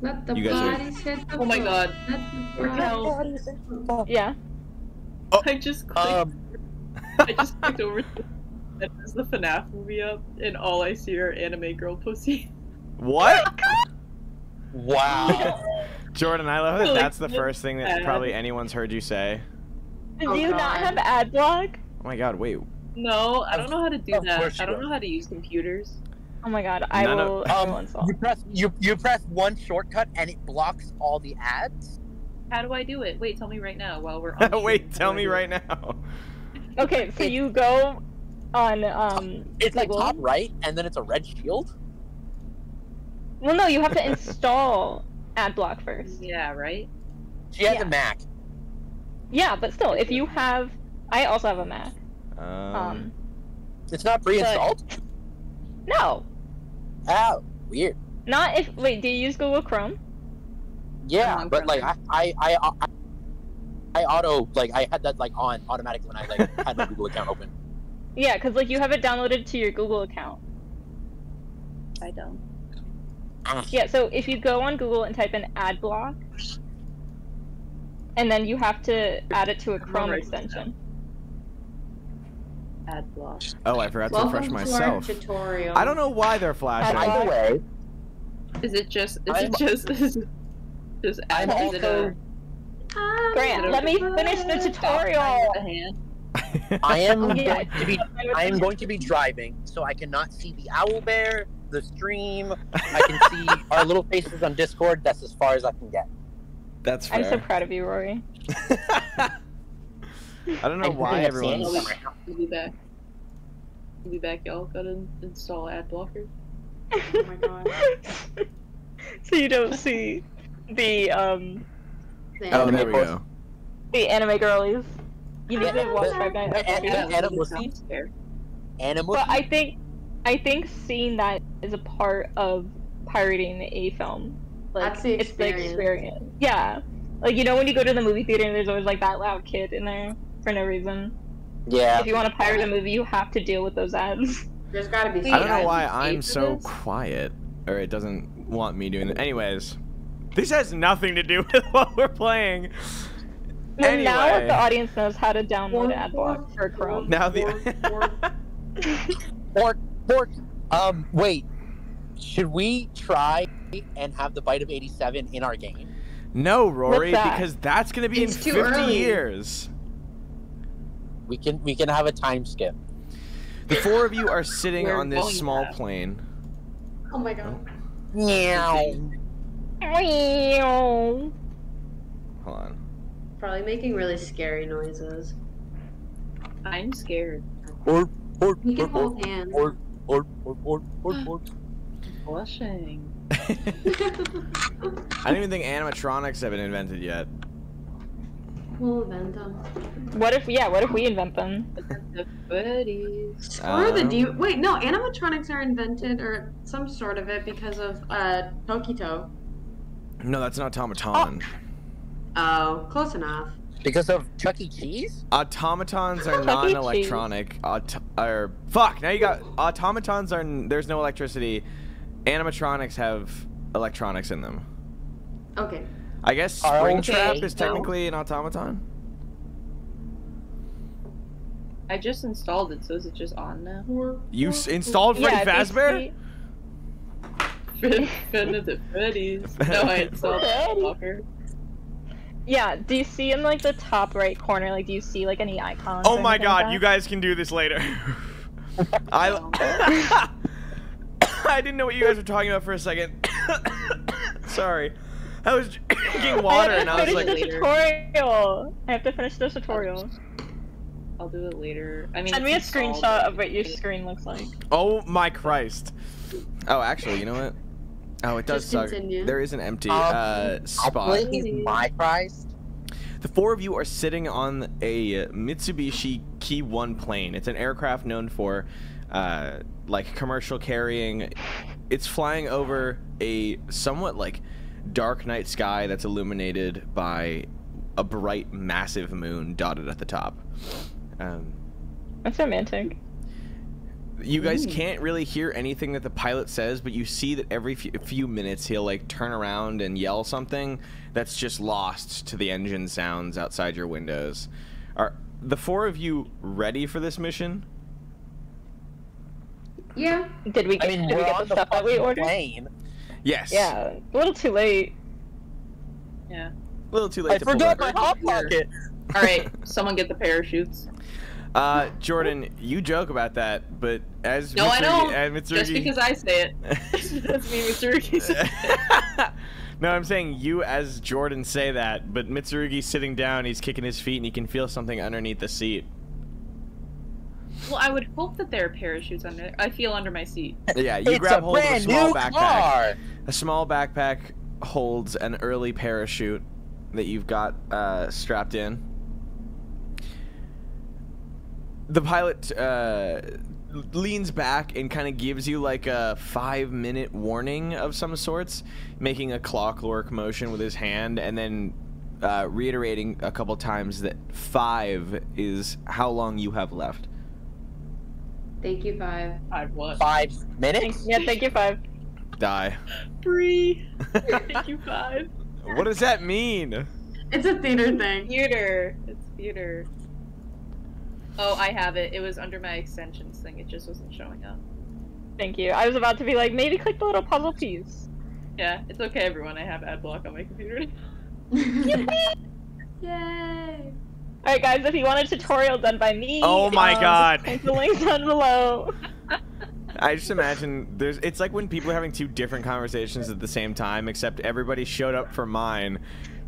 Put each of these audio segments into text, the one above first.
Let the You guys are- bodies the Oh my god. Let the Raquel. bodies- Yeah. I just clicked. Um, I just clicked over. to- And there's the FNAF movie up, and all I see are anime girl pussy. What? wow. Jordan, I love that Like, that's the first thing that probably anyone's heard you say. Do Oh, you not have ad block? Oh my god, wait. No, I don't know how to do Of that. I don't don't. know how to use computers. Oh my god, I None of- will, I will Um, you press you you press one shortcut and it blocks all the ads. How do I do it? Wait, tell me right now while we're on. wait, stream. tell How do I me right now. Okay, so you go on um. It's like Google. top right, and then it's a red shield. Well, no, you have to install ad block first. Yeah, right. She has Yeah. a Mac. Yeah, but still, if you have, I also have a Mac. Um, Um, It's not pre-installed. no, Oh, weird. not if. Wait, do you use Google Chrome? Yeah, I'm but like I I I I, I auto like I had that like on automatically when I like had my Google account open. Yeah, because like you have it downloaded to your Google account. I don't. Ah. Yeah, so if you go on Google and type in ad block, and then you have to add it to a I'm Chrome write this extension. Ad block. oh, I forgot to Welcome refresh to myself. our tutorial. I don't know why they're flashing. Ad Either way, Is it just? Is I'm- it just? Is it just I'm ad? Is it also a? Grant, let me finish the tutorial. with the hand? I am Yeah. going to be I am going to be driving, so I cannot see the owl bear, the stream. I can see our little faces on Discord. That's as far as I can get. That's Fair. I'm so proud of you, Rory. I don't know I'm why putting a everyone's. sandwich on my house. We'll be back. We'll be back, y'all. Gotta install ad blocker. Oh my god. so you don't see the um The Oh, there we post. go. the anime girlies. You need to watch but- Five Nights at Freddy's. and- Anna It Musi? sounds fair. Animal. But I think I think seeing that is a part of pirating a film. Like That's the it's the experience. experience. Yeah. Like you know when you go to the movie theater and there's always like that loud kid in there for no reason. yeah. If you want to pirate a movie, you have to deal with those ads. There's gotta be. I don't know why I'm so this. quiet, or it doesn't want me doing it. Anyways, this has nothing to do with what we're playing. Well, now the audience knows how to download AdBlock for Chrome. Now the. Pork. Pork. Um. Wait. Should we try and have the bite of 87 in our game? no, Rory, that? because that's gonna be It's in 50 early. years. We can. We can have a time skip. The four of you are sitting We're on this small back. plane. Oh my god. Meow. Meow. Hold on. Probably making really scary noises. I'm scared. Pork. Pork. We can Pork. hold hands. Pork. Pork. Pork. Pork. Pork. Pork. Blushing. I don't even think animatronics have been invented yet. We'll invent them. What if yeah? What if we invent them? The buddies. Screw the Um, D. Wait, no. Animatronics are invented, or some sort of it, because of uh Tokito. No, that's an automaton. Oh, close enough. Because of Chuck E. Cheese? Automatons are non-electronic. Aut- or fuck. Now you got automatons are. n- There's no electricity. Animatronics have electronics in them. Okay. I guess Springtrap okay. is technically an automaton. I just installed it, so is it just on now? You s- installed Freddy yeah, Fazbear? basically- Finn of the Freddy's. No, I installed that fucker. Yeah. Do you see in like the top right corner? Like, do you see like any icons? Oh my god, like you guys can do this later. I I didn't know what you guys were talking about for a second. Sorry. I was drinking water I have and to I was finish like, the tutorial. I have to finish the tutorial. I'll do it later. I mean, Send me a screenshot of what your screen looks like. oh my Christ. Oh, actually, you know what? Oh, it does Just suck. continue. There is an empty Um, uh, spot. Actually, he's my Christ. The four of you are sitting on a Mitsubishi Ki 1 plane. It's an aircraft known for uh, like commercial carrying. It's flying over a somewhat like dark night sky that's illuminated by a bright, massive moon dotted at the top. Um, That's romantic. You guys Ooh. can't really hear anything that the pilot says, but you see that every few, few minutes he'll like turn around and yell something that's just lost to the engine sounds outside your windows. Are the four of you ready for this mission? Yeah. Did we I get, mean, did we we're get on the the stuff that we ordered? plane. Yes. Yeah, a little too late. Yeah. A little too late I to pull forgot that. my hot pocket. All right, someone get the parachutes. Uh, Jordan, you joke about that, but as No, I Mitsurugi- don't. and Mitsurugi- Just because I say it doesn't mean Mitsurugi says it. no, I'm saying you as Jordan say that, but Mitsurugi's sitting down, he's kicking his feet, and he can feel something underneath the seat. Well, I would hope that there are parachutes under. I feel under my seat. Yeah, you it's grab a hold of a small new backpack. car. A small backpack holds an early parachute that you've got uh, strapped in. The pilot uh, leans back and kind of gives you like a five minute warning of some sorts, making a clockwork motion with his hand, and then uh, reiterating a couple times that five is how long you have left. Thank you, Five. I've what? Five minutes. Yeah, thank you, Five. Die. Free. Thank you, five. what does that mean? It's a theater thing. Theater. It's theater. Oh, I have it. It was under my extensions thing. It just wasn't showing up. Thank you. I was about to be like, maybe click the little puzzle piece. Yeah, it's okay, everyone. I have ad block on my computer. Yay! Alright, guys, if you want a tutorial done by me, Oh my um, God. click the links down below. I just imagine there's it's like when people are having two different conversations at the same time except everybody showed up for mine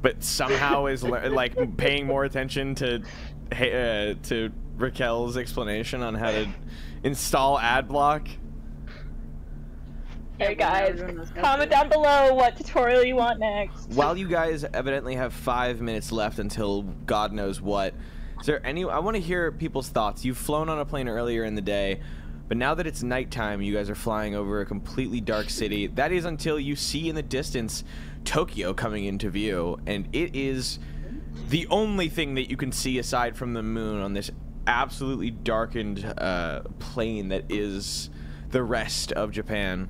but somehow is le- like paying more attention to uh, to Raquel's explanation on how to install ad block. Alright, guys, everyone knows how comment down below what tutorial you want next. While you guys evidently have 5 minutes left until god knows what. Is there any I want to hear people's thoughts. You've flown on a plane earlier in the day. But now that it's nighttime, you guys are flying over a completely dark city. That is until you see in the distance Tokyo coming into view, and it is the only thing that you can see aside from the moon on this absolutely darkened uh, plain that is the rest of Japan.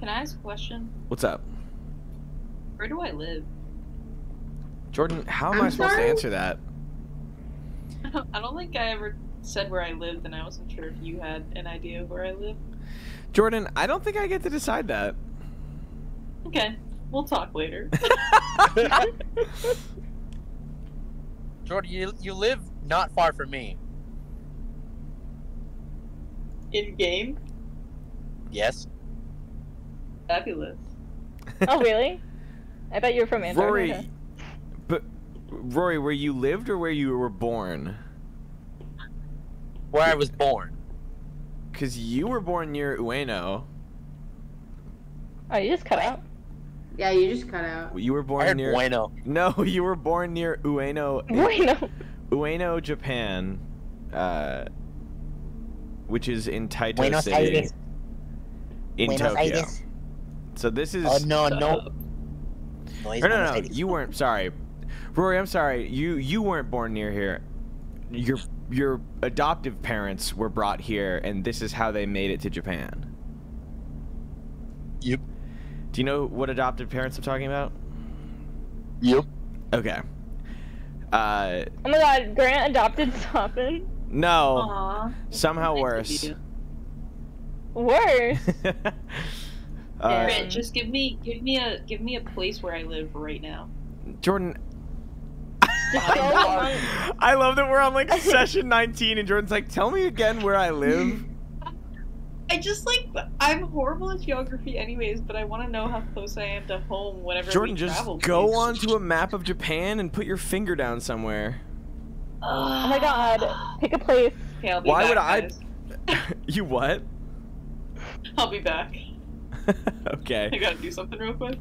Can I ask a question? What's up, Where do I live? Jordan? How am I'm I supposed sorry? to answer that? I don't, I don't think I ever said where I lived, and I wasn't sure if you had an idea of where I live. Jordan, I don't think I get to decide that. Okay, we'll talk later. Jordan, you, you live not far from me. In game, Yes. fabulous. oh, really? I bet you're from Andor. Rory, but Rory, where you lived or where you were born? Where I was born. Because you were born near Ueno. Oh, you just cut out. Yeah, you just cut out. You were I born heard near. Ueno. No, you were born near Ueno, Bueno. Ueno, Japan, uh, which is in Taito Buenos City, Aires. in Buenos Tokyo. Aires. So this is. Oh no, Shut no. up. No, no, no, you weren't. Sorry, Rory. I'm sorry. You you weren't born near here. Your your adoptive parents were brought here, and this is how they made it to Japan. Yep. Do you know what adoptive parents I'm talking about? Yep. Okay. Uh, Oh my god, Grant adopted Safin? no. Aw. Somehow Nice worse. Worse. uh, Grant, just give me give me a give me a place where I live right now. Jordan. Just go on. I love that we're on like session 19 and Jordan's like, tell me again where I live. I just like I'm horrible at geography anyways, but I want to know how close I am to home whenever Jordan, we just travel. go please. onto a map of Japan and put your finger down somewhere. Oh my god, pick a place. Okay, I'll be Why back, would I- guys. you what? I'll be back. Okay. I gotta do something real quick.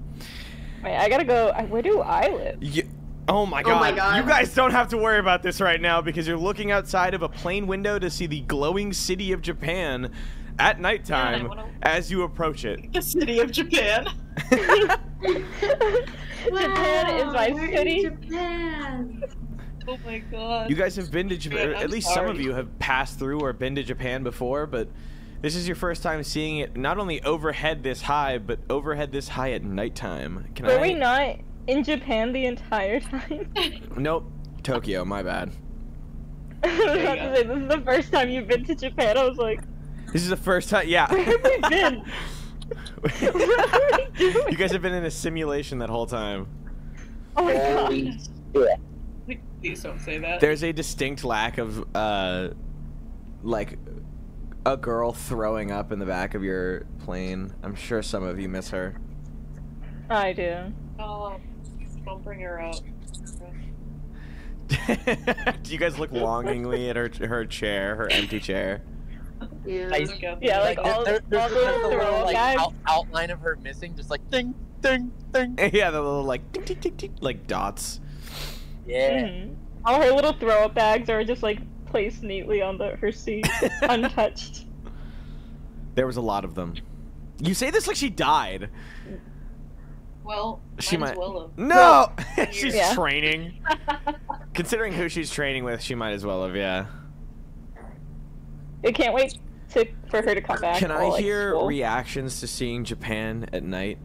Wait, I gotta go. Where do I live? You, oh my Oh god. my God. You guys don't have to worry about this right now because you're looking outside of a plane window to see the glowing city of Japan at nighttime wanna- as you approach it. The city of Japan. Japan is my we're in city. Japan. Oh my god. You guys have been to Japan. Man, At I'm least some of you have passed through or been to Japan before, but this is your first time seeing it not only overhead this high, but overhead this high at nighttime. Can Were I? we not in Japan the entire time? Nope. Tokyo. My bad. I was about to say, this is the first time you've been to Japan. I was like, This is the first time. Yeah. where have we been? What are we doing? you guys have been in a simulation that whole time. Oh my god. shit. Please don't say that. There's a distinct lack of uh like a girl throwing up in the back of your plane. I'm sure some of you miss her. I do. Oh, don't bring her up. Do you guys look longingly at her her chair, her empty chair? Yeah. I- Yeah, there. like all- there, there's all just the a little like out, outline of her missing, just like ding, ding, ding. yeah, the little like tick tick tick tick like dots. Yeah. Mhm. All her little throw up bags are just like placed neatly on the her seat, untouched. There was a lot of them. You say this like she died. Well, She might might- as well. No, she's Yeah. training. Considering who she's training with, she might as well have. Yeah. I can't wait to for her to come back. Can I like, hear school. reactions to seeing Japan at night?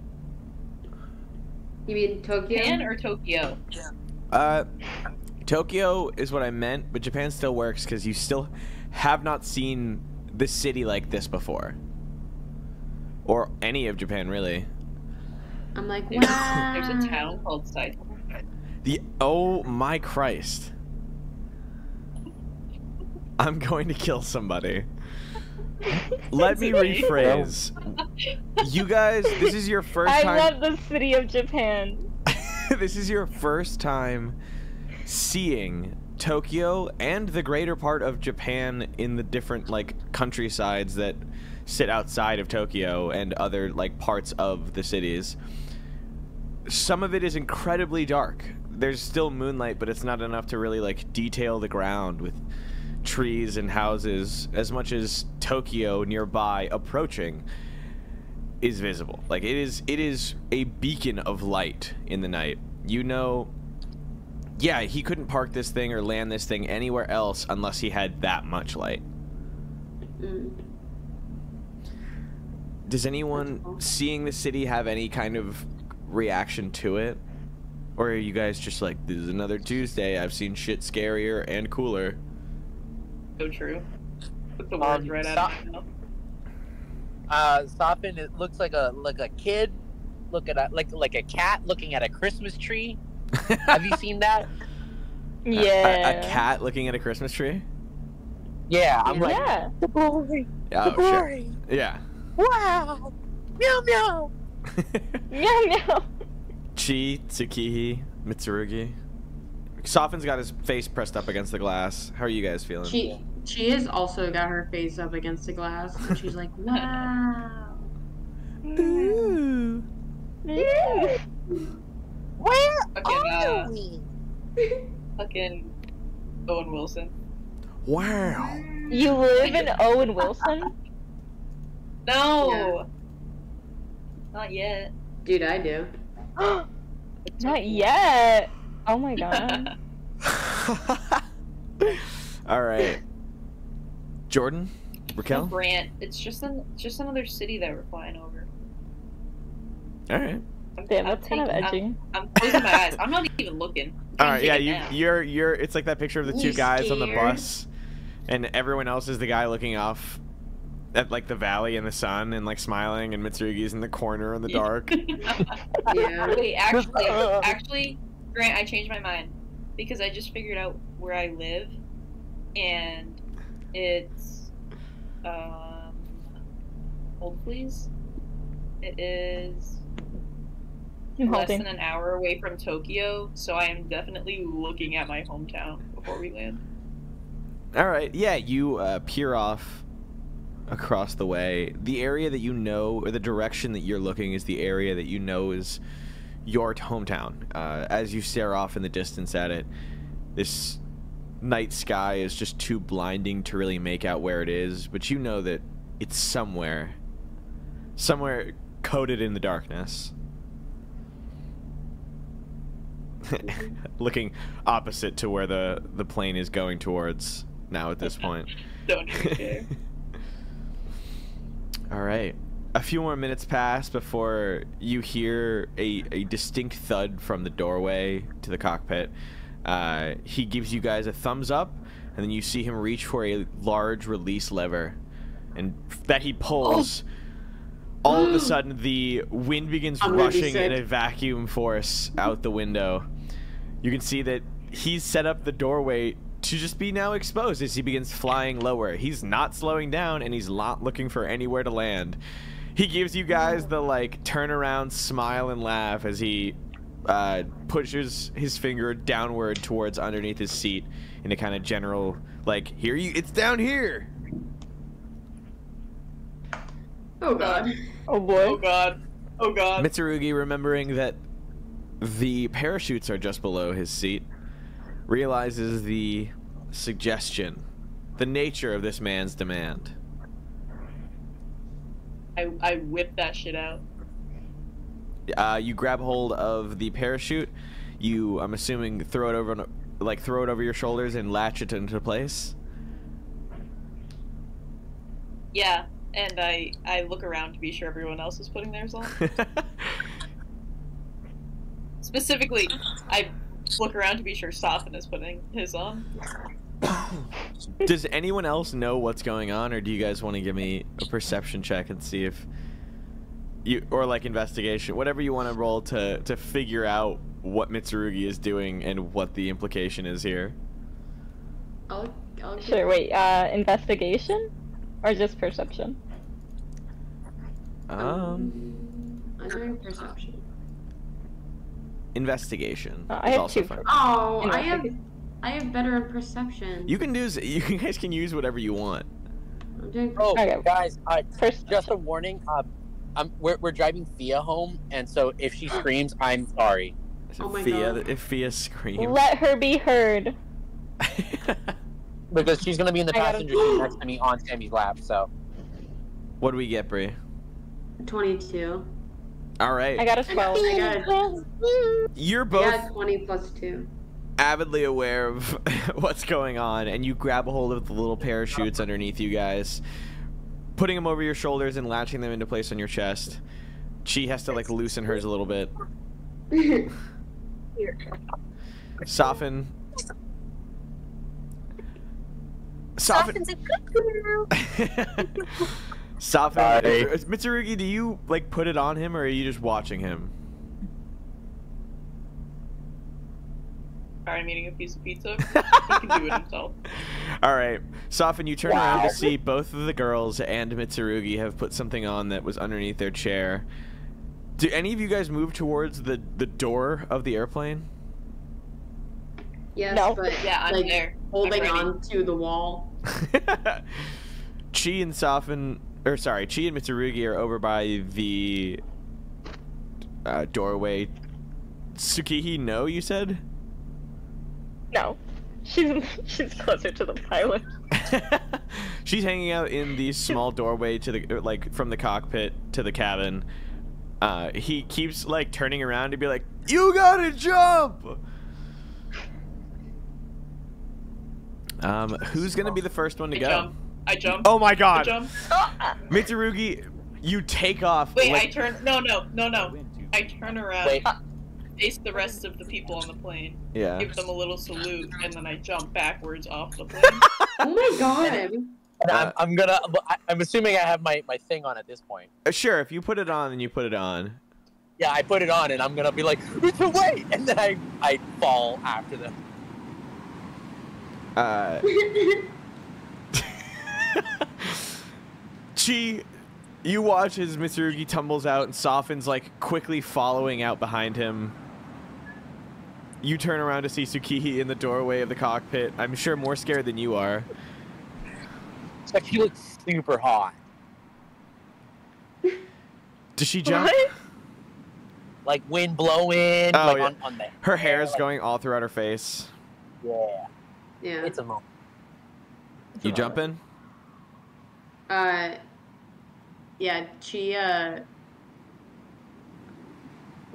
You mean Tokyo? Japan or Tokyo? Uh, Tokyo is what I meant, but Japan still works because you still have not seen the city like this before, or any of Japan really. I'm like, There's, wow. there's a town called Saito. The oh my Christ! I'm going to kill somebody. Let me rephrase. You guys, this is your first I time. love the city of Japan. this is your first time seeing Tokyo and the greater part of Japan in the different like countrysides that sit outside of Tokyo and other like parts of the cities. Some of it is incredibly dark. There's still moonlight, but it's not enough to really like detail the ground with trees and houses as much as Tokyo nearby approaching is visible. Like it is it is a beacon of light in the night. You know yeah, he couldn't park this thing or land this thing anywhere else unless he had that much light. Mm. Does anyone seeing the city have any kind of reaction to it? Or are you guys just like, this is another Tuesday, I've seen shit scarier and cooler? So true. Put the words Um, right out of my mouth. Uh, Safin, it looks like a like a kid, look at a like like a cat looking at a Christmas tree. Have you seen that? Yeah. A, a cat looking at a Christmas tree? Yeah, I'm like yeah. the glory, Oh, the sure. glory. Yeah. Wow, meow meow. Meow meow. Chi, Tsukihi, Mitsurugi. Safin's got his face pressed up against the glass. How are you guys feeling? She she has also got her face up against the glass, and she's like, wow. Ooh. Where Fucking, are uh, we? fucking Owen Wilson. Wow. You live in Owen Wilson? No! Not yet. Dude, I do. Not yet. Oh my god. All right. Jordan? No Raquel? Brant. It's just an, just another city that we're flying over. All right. I'm, Damn, I'm that's kind of taking- edgy. I'm, I'm closing my eyes. I'm not even looking. I'm All right, yeah, you, a nap. you're you're. It's like that picture of the two You guys on the bus, and everyone else is the guy looking off at like the valley in the sun and like smiling, and Mitsurugi's in the corner in the dark. Yeah. Wait, actually, actually, Grant, I changed my mind because I just figured out where I live, and it's um, hold please. It is I'm less holding. than an hour away from Tokyo, so I am definitely looking at my hometown before we land. All right, yeah, you uh, peer off across the way. The area that you know, or the direction that you're looking, is the area that you know is your hometown. Uh, as you stare off in the distance at it, this night sky is just too blinding to really make out where it is, but you know that it's somewhere, somewhere coated in the darkness. looking opposite to where the the plane is going towards now at this point. Don't care. All right. A few more minutes pass before you hear a, a distinct thud from the doorway to the cockpit. Uh, he gives you guys a thumbs up, and then you see him reach for a large release lever, and that he pulls. All of a sudden, the wind begins I'm be rushing in a vacuum force out the window. You can see that he's set up the doorway to just be now exposed as he begins flying lower. He's not slowing down and he's not looking for anywhere to land. He gives you guys the like turn around smile and laugh as he uh, pushes his finger downward towards underneath his seat in a kind of general like here you it's down here. Oh god. Oh boy. Oh god. Oh god. Mitsurugi, remembering that the parachutes are just below his seat, realizes the suggestion, the nature of this man's demand. I, I whipped that shit out. Uh, you grab hold of the parachute. You, I'm assuming, throw it over, like throw it over your shoulders and latch it into place. Yeah, and I I look around to be sure everyone else is putting theirs on. Specifically, I look around to be sure Safin is putting his on. Does anyone else know what's going on, or do you guys want to give me a perception check and see if you, or like investigation, whatever you want to roll to to figure out what Mitsurugi is doing and what the implication is here? I'll, I'll give- Sure. Wait. Uh, investigation, or just perception? Um, I'm doing perception. Investigation. Uh, I have two fine. for- Oh, I have I have better in perception. You can do. You guys can use whatever you want. I'm doing Oh, Okay. guys, uh, First, just a warning. Uh, I'm, we're, we're driving Fia home, and so if she screams, I'm sorry. Is Oh my Fia, God. if Fia screams. let her be heard. Because she's going to be in the I passenger seat next to me on Sammy's lap, so. what do we get, Brie? 22. All right. I got a twelve. I got You're I both got 20 plus 2. avidly aware of what's going on, and you grab a hold of the little parachutes underneath you guys, putting them over your shoulders and latching them into place on your chest. She has to like loosen hers a little bit. Safin. Safin. Safin's a good girl. Safin. Sorry. Uh, Mitsurugi, do you like put it on him, or are you just watching him? I'm eating a piece of pizza. he can do it himself. All right. Safin, you turn around to see both of the girls and Mitsurugi have put something on that was underneath their chair. Do any of you guys move towards the, the door of the airplane? yes, No. but Yeah, I'm like there. holding I'm on to the wall. Chi and Safin, or sorry, Chi and Mitsurugi are over by the uh, doorway. Tsukihi, no, you said? No, she's she's closer to the pilot. She's hanging out in the small doorway to the like from the cockpit to the cabin. Uh, he keeps like turning around to be like, "You gotta jump." Um, who's gonna be the first one to I go? Jump. I jump. Oh my god. I God, jump. Mitsurugi, you take off. Wait, like- I turn. No, no, no, no. I turn around, Wait, face the rest of the people on the plane, yeah. give them a little salute, and then I jump backwards off the plane. Oh my god. and I'm, I'm gonna. I- I'm assuming I have my, my thing on at this point. Uh, Sure, if you put it on, then you put it on. Yeah, I put it on, and I'm gonna be like, "It's away!" And then I I fall after them. Uh, Chi, you watch as Mitsurugi tumbles out and Safin's, like quickly following out behind him. You turn around to see Tsukihi in the doorway of the cockpit. I'm sure more scared than you are. It's like she looks super hot. Does she jump? What? Like wind blowing, Oh, like yeah. on, on the Her hair is like- going all throughout her face. Yeah, yeah. it's a moment. It's a You moment. jumping? Uh, yeah, she, uh,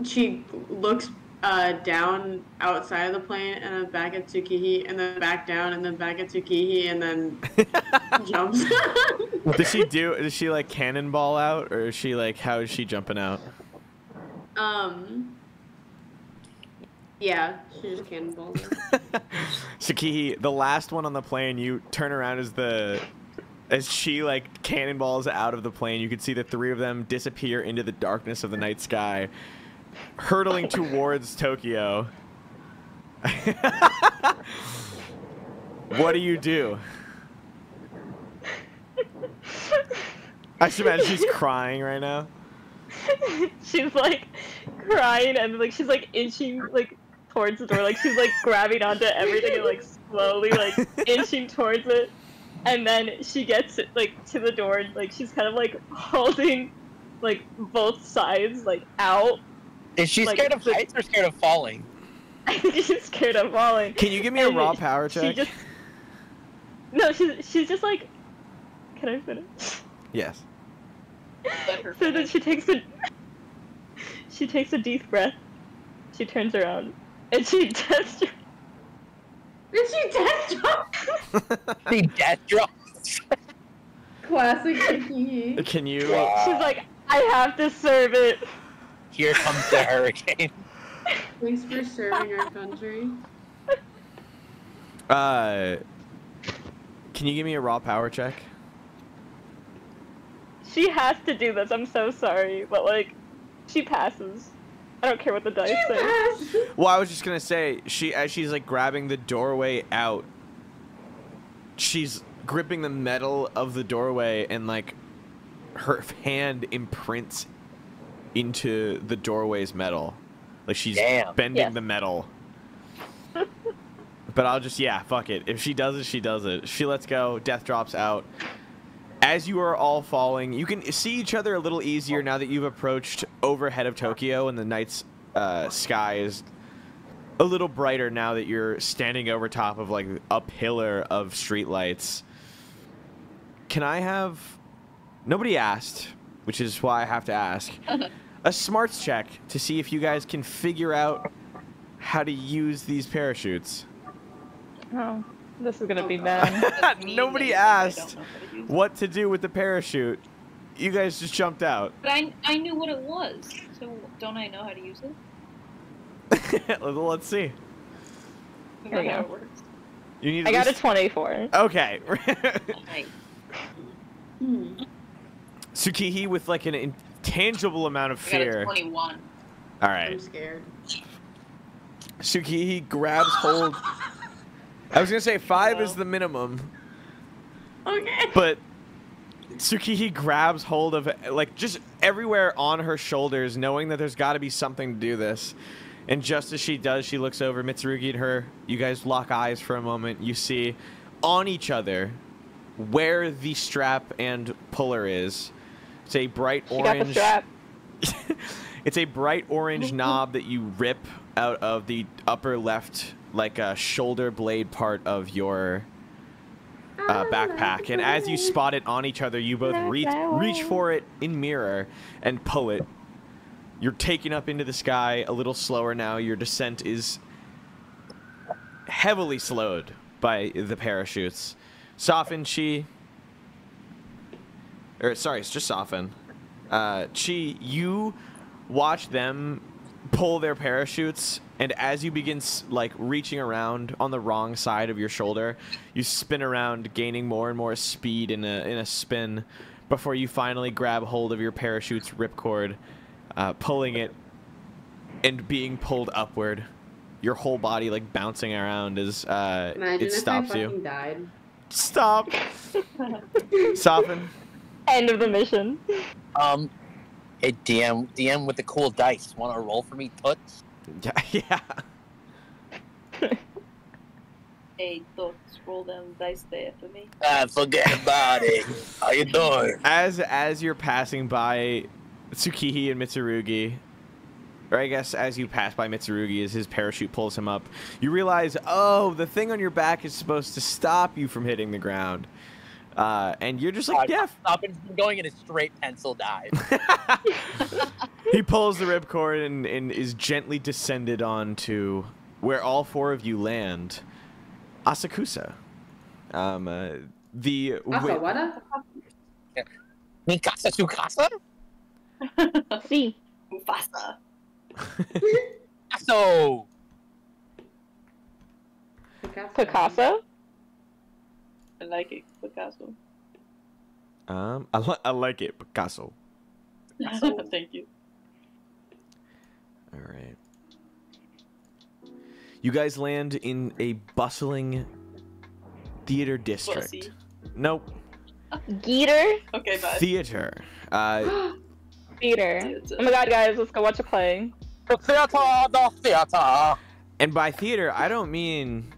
she looks, uh, down outside of the plane and then back at Tsukihi and then back down and then back at Tsukihi and then jumps. does she do? Does she like cannonball out, or is she like how is she jumping out? um. Yeah, she just cannonballs. Tsukihi, the last one on the plane, you turn around as the as she like cannonballs out of the plane. You can see the three of them disappear into the darkness of the night sky, hurtling towards Tokyo. what do you do? I should imagine she's crying right now. she's like crying and like she's like inching like towards the door, like she's like grabbing onto everything and like slowly like inching towards it. And then she gets like to the door and like she's kind of like holding like both sides like out. Is she Like, scared of heights or scared of falling? I think she's scared of falling. Can you give me a raw power check? just No, she's she's just like Can I finish? Yes. Let So then she takes a she takes a deep breath. She turns around and she death Did she death drop? The death drops. Classic Tsukihi. Can you? Wow. She's like, I have to serve it. Here comes the hurricane. Thanks for serving our country. Uh, can you give me a raw power check? She has to do this. I'm so sorry, but like, she passes. I don't care what the dice say. Well, I was just gonna say she as she's like grabbing the doorway out, she's gripping the metal of the doorway and like her hand imprints into the doorway's metal, like she's Damn. bending Yes. the metal. but I'll just yeah, fuck it. If she does it, she does it. She lets go. Death drops out. As you are all falling, you can see each other a little easier now that you've approached overhead of Tokyo and the night's uh, sky is a little brighter now that you're standing over top of like a pillar of streetlights. Can I have? Nobody asked, which is why I have to ask. a smarts check to see if you guys can figure out how to use these parachutes. Oh, this is gonna be Oh, bad. Nobody asked don't know how to use it. what to do with the parachute. You guys just jumped out. But I, I knew what it was, so don't I know how to use it? Let's see. I Here we go. You need. I at got a 24. Okay. Nice. Hmm. Tsukihi with like an intangible amount of I got a fear. 21. All right. I'm scared. Tsukihi grabs hold. I was gonna say five is the minimum, Okay. but Tsukihi grabs hold of like just everywhere on her shoulders, knowing that there's got to be something to do this. And just as she does, she looks over Mitsurugi and her. You guys lock eyes for a moment. You see on each other where the strap and puller is. It's a bright She got the orange. strap. it's a bright orange knob that you rip out of the upper left, like a shoulder blade part of your uh, backpack. And as you spot it on each other, you both reach reach for it in mirror and pull it. You're taken up into the sky a little slower now. Your descent is heavily slowed by the parachutes. Safin Chi. Or sorry, it's just Safin. Uh, Chi, you watch them pull their parachutes, and as you begin like reaching around on the wrong side of your shoulder, you spin around, gaining more and more speed in a in a spin, before you finally grab hold of your parachute's ripcord, uh, pulling it, and being pulled upward. Your whole body like bouncing around as uh, Imagine it if stops I you. fucking died. Stop. Safin. End of the mission. Um, hey DM, DM with the cool dice. Want to roll for me, toots? Yeah, yeah. Hey, thoughts, roll them dice there for me. Ah, forget about it. How you doing? As as you're passing by Tsukihi and Mitsurugi, or I guess as you pass by Mitsurugi as his parachute pulls him up, you realize, oh, the thing on your back is supposed to stop you from hitting the ground. Uh, and you're just like, yeah. Stop and going in a straight pencil dive. he pulls the ripcord and, and is gently descended onto where all four of you land. Asakusa. Um, uh, the wi- Asawada? Mikasa Tsukasa? See. Mufasa. So Picasso? I like it, Picasso. um, I, li- I like it, Picasso. Thank you. All right. You guys land in a bustling theater district. Pussy. Nope. Geeter? Okay, bye. Theater. Uh, Theater. Oh my god, guys, let's go watch a play. the theater, the theater. and by theater, I don't mean.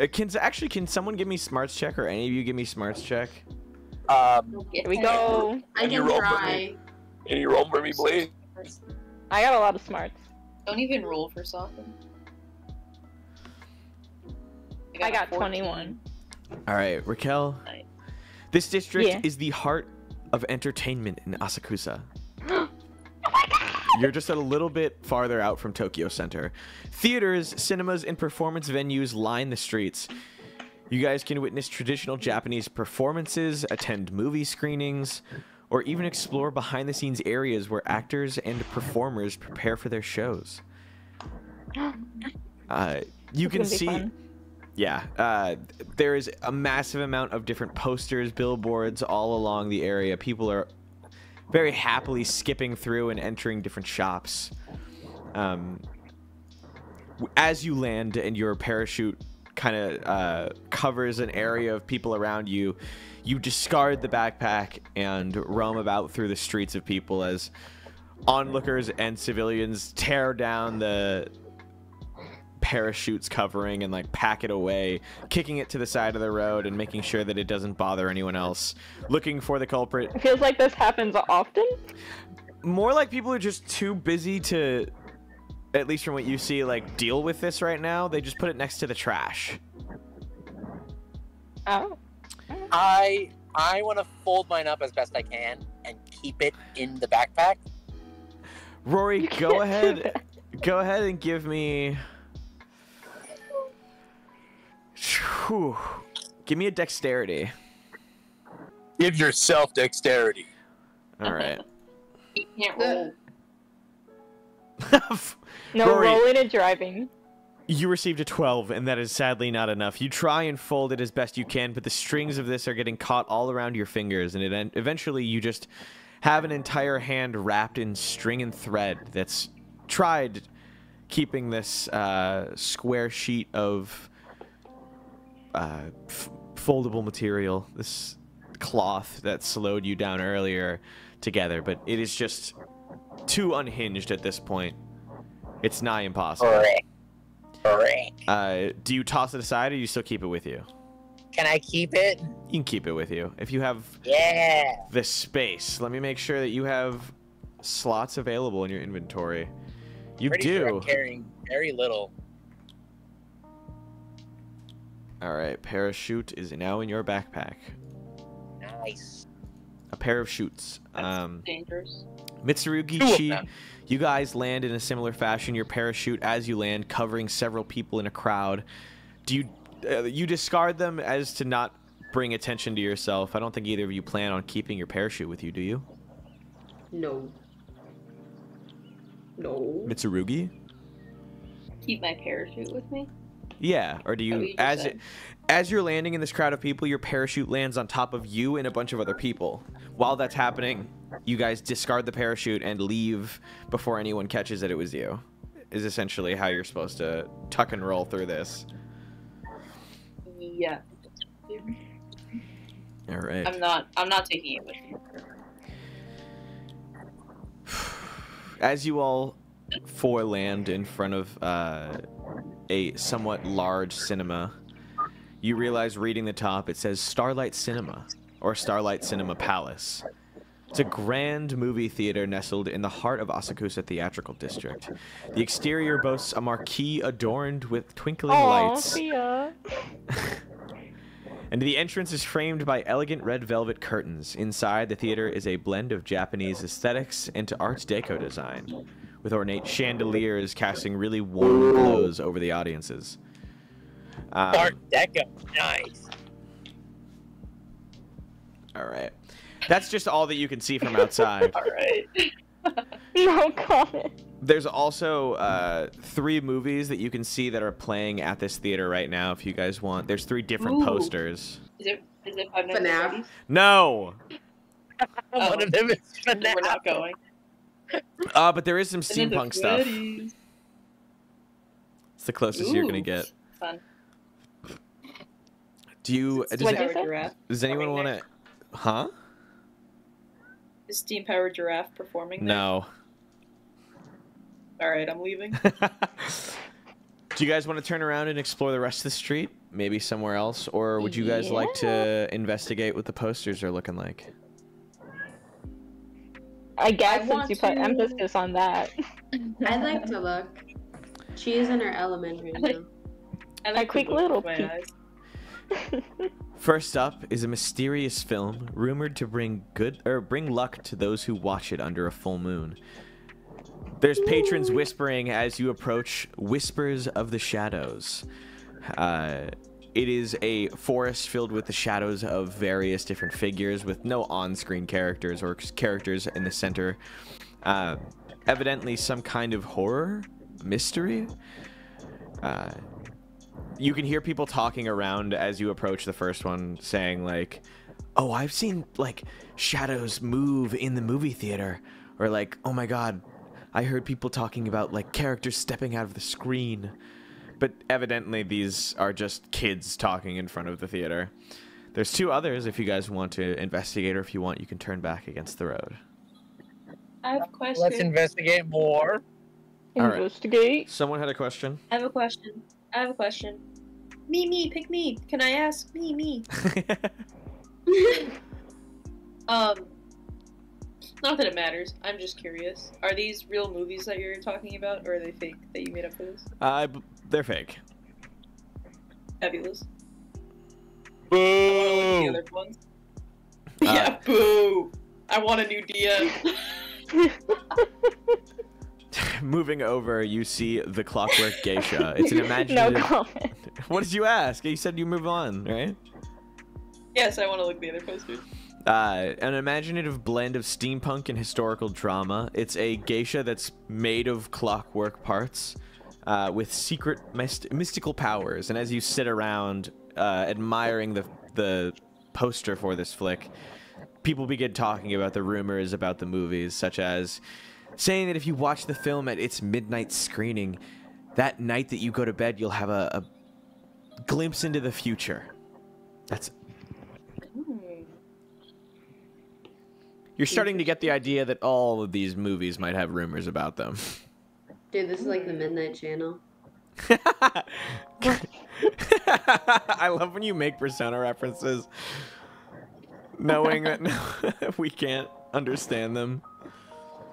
Uh, Can actually can someone give me smarts check or any of you give me smarts check? Um, Here we go. I can roll try. Can you roll for me, please? I got a lot of smarts. Don't even roll for something. I got 14. 21. All right, Raquel. Nice. This district Yeah. is the heart of entertainment in Asakusa. You're just a little bit farther out from Tokyo Center. Theaters, cinemas, and performance venues line the streets. You guys can witness traditional Japanese performances, attend movie screenings, or even explore behind the scenes areas where actors and performers prepare for their shows. Uh, you It's can see. fun. Yeah, uh, there is a massive amount of different posters, billboards all along the area. People are very happily skipping through and entering different shops. Um, as you land and your parachute kind of uh, covers an area of people around you, you discard the backpack and roam about through the streets of people as onlookers and civilians tear down the parachutes covering and like pack it away, kicking it to the side of the road and making sure that it doesn't bother anyone else. Looking for the culprit. It feels like this happens often. More like people are just too busy to at least from what you see like deal with this right now. They just put it next to the trash. Oh. I I want to fold mine up as best I can and keep it in the backpack. Rory, go ahead. Go ahead and give me Whew. Give me a dexterity. Give yourself dexterity. All right. You can't roll. No Rory. rolling and driving. You received a 12, and that is sadly not enough. You try and fold it as best you can, but the strings of this are getting caught all around your fingers, and it en- eventually you just have an entire hand wrapped in string and thread that's tried keeping this uh, square sheet of uh, f- foldable material, this cloth that slowed you down earlier, together, but it is just too unhinged at this point. It's nigh impossible. Correct. Correct. Uh, do you toss it aside or do you still keep it with you? Can I keep it? You can keep it with you. If you have Yeah. the space, let me make sure that you have slots available in your inventory. You Pretty do. Sure carrying very little. All right, parachute is now in your backpack. Nice. A pair of chutes. That's Um, dangerous. Mitsurugi Chi, you guys land in a similar fashion. Your parachute, as you land, covering several people in a crowd. Do you uh, you discard them as to not bring attention to yourself? I don't think either of you plan on keeping your parachute with you, do you? No. No. Mitsurugi? Keep my parachute with me. Yeah, or do you you as it as you're landing in this crowd of people, your parachute lands on top of you and a bunch of other people. While that's happening, you guys discard the parachute and leave before anyone catches that it was you. Is essentially how you're supposed to tuck and roll through this. Yeah. All right. I'm not. I'm not taking it with me. As you all four land in front of uh, a somewhat large cinema, you realize reading the top it says Starlight Cinema or Starlight Cinema Palace. It's a grand movie theater nestled in the heart of Asakusa Theatrical District. The exterior boasts a marquee adorned with twinkling Oh, lights. Thea. And the entrance is framed by elegant red velvet curtains. Inside, the theater is a blend of Japanese aesthetics and Art Deco design, with ornate chandeliers casting really warm glows over the audiences. Um, Art Deco. Nice. all right. That's just all that you can see from outside. All right. No comment. There's also uh, three movies that you can see that are playing at this theater right now. If you guys want, there's three different Ooh. posters. Is it is it Five Nights FNAF. No, Oh. One of them is Then we're not going. Uh, but there is some Five Nights at steampunk stuff. It's the closest you're gonna get. Fun. Do you? Does, What it- did you say? Giraffe. does anyone want to? Huh? there? Is Steam Powered Giraffe performing? there? No. All right, I'm leaving. Do you guys want to turn around and explore the rest of the street? Maybe somewhere else, or would you guys like to investigate what the posters are looking like? I guess since want you put to- emphasis on that. I'd like to look. She's in her element right now. I like quick little with peek. First up is a mysterious film rumored to bring good or bring luck to those who watch it under a full moon. There's patrons whispering as you approach Whispers of the Shadows. Uh, it is a forest filled with the shadows of various different figures with no on-screen characters or characters in the center. Uh, evidently some kind of horror mystery. Uh, you can hear people talking around as you approach the first one saying like oh i've seen like shadows move in the movie theater or like oh my god i heard people talking about like characters stepping out of the screen but evidently these are just kids talking in front of the theater there's two others if you guys want to investigate or if you want you can turn back against the road I have a question. Let's investigate more. All right. Investigate. someone had a question I have a question. I have a question. Me, me, pick me. Can I ask? Me, me. Um, not that it matters. I'm just curious. Are these real movies that you're talking about, or are they fake that you made up for this? uh, b- they're fake Fabulous. I want to look at the Boo! other ones. Uh, yeah, boo. I want a new DM. moving over you see the clockwork geisha it's an no imaginative comment. What did you ask? You said you move on, right? yes, I want to look at the other posters. Uh, an imaginative blend of steampunk and historical drama. It's a geisha that's made of clockwork parts uh, with secret myst- mystical powers. And as you sit around uh, admiring the, the poster for this flick, people begin talking about the rumors about the movies, such as saying that if you watch the film at its midnight screening, that night that you go to bed, you'll have a, a glimpse into the future. That's. You're starting to get the idea that all of these movies might have rumors about them. Dude, this is like the Midnight Channel. I love when you make Persona references, knowing that we can't understand them.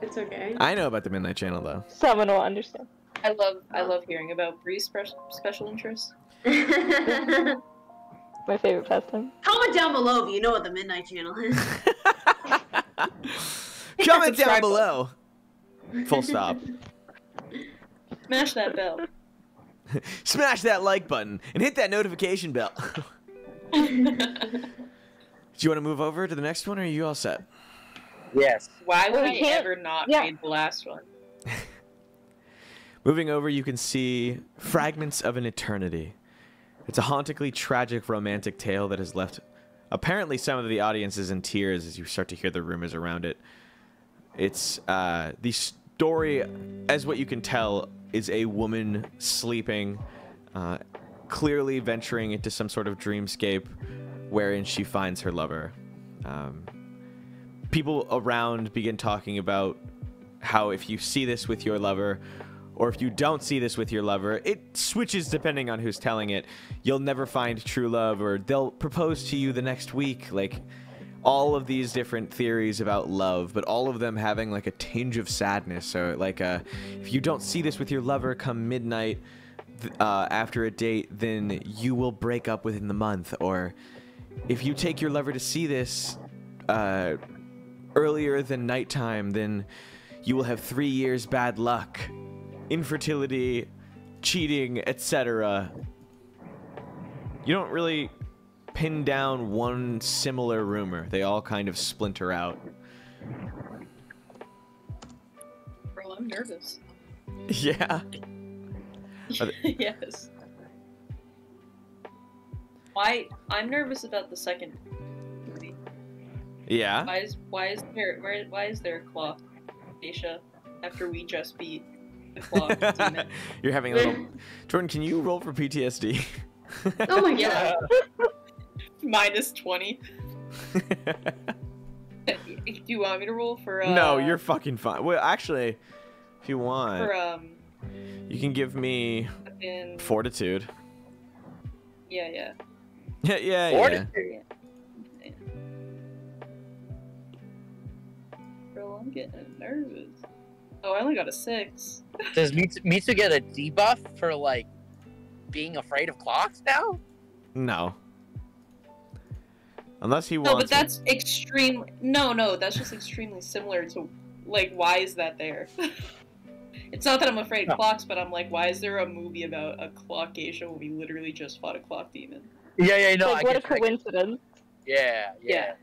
It's okay. I know about the Midnight Channel though. Someone will understand. I love I love hearing about Bree's spe- special interests. My favorite pastime. Comment down below if you know what the Midnight Channel is. Comment down below. Full stop. Smash that bell. Smash that like button and hit that notification bell. Do you want to move over to the next one, or are you all set? Yes. Why would We I can't- ever not yeah. read the last one? Moving over, you can see Fragments of an Eternity. It's a hauntingly tragic romantic tale that has left apparently some of the audiences in tears as you start to hear the rumors around it. It's uh, the story, as what you can tell, is a woman sleeping, uh, clearly venturing into some sort of dreamscape wherein she finds her lover. Um, people around begin talking about how if you see this with your lover or if you don't see this with your lover, it switches depending on who's telling it. You'll never find true love, or they'll propose to you the next week. Like all of these different theories about love, but all of them having like a tinge of sadness. So, like, uh, if you don't see this with your lover come midnight uh, after a date, then you will break up within the month, or if you take your lover to see this uh, earlier than nighttime, then you will have three years bad luck, infertility, cheating, etc. You don't really pin down one similar rumor. They all kind of splinter out. Bro, I'm nervous. Yeah. Are yes. Why? I'm nervous about the second movie. Yeah. Why is why is there why, why is there a clock geisha? After we just beat the clock. You're having a little. Jordan, can you roll for PTSD? Oh my god. Minus twenty. Do you want me to roll for? Uh, no, you're fucking fine. Well, actually, if you want, for um. you can give me Fucking, fortitude. yeah, yeah. Yeah, yeah, yeah. Fortitude. Bro, I'm getting nervous. Oh, I only got a six. Does Mitsu, Mitsu get a debuff for like being afraid of clocks now? No. Unless he wants. No, wants. but that's extreme. No, no, that's just extremely similar to like why is that there? it's not that I'm afraid of No. clocks, but I'm like, why is there a movie about a clock geisha when we literally just fought a clock demon? Yeah, yeah, no. like, I what a get you, I get coincidence. you. Yeah, yeah. Yeah.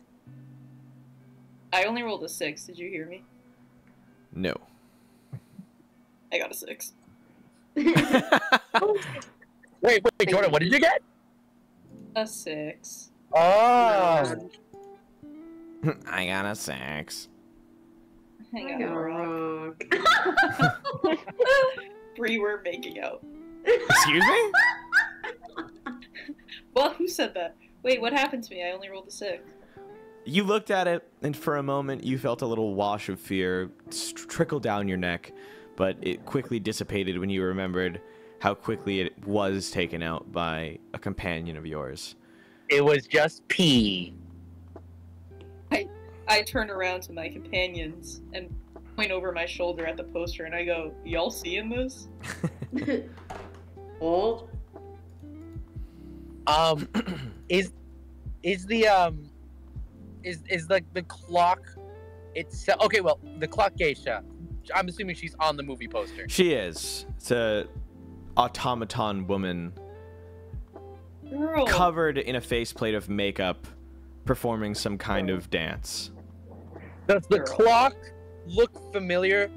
I only rolled a six. Did you hear me? No. I got a six. Wait, wait, Jordan, what did you get? A six. Oh, I got a six. I I got got a a rock. rock. Three were making out. Excuse me? Well, who said that? Wait, what happened to me? I only rolled a six. You looked at it, and for a moment, you felt a little wash of fear trickle down your neck, but it quickly dissipated when you remembered how quickly it was taken out by a companion of yours. It was just pee. I I turn around to my companions and point over my shoulder at the poster and I go, Y'all seeing this? oh, Um, is is the um, is is like the clock itself? Okay, well, the clock geisha. I'm assuming she's on the movie poster. She is. It's a automaton woman Girl. covered in a faceplate of makeup, performing some kind of dance. Does the clock look familiar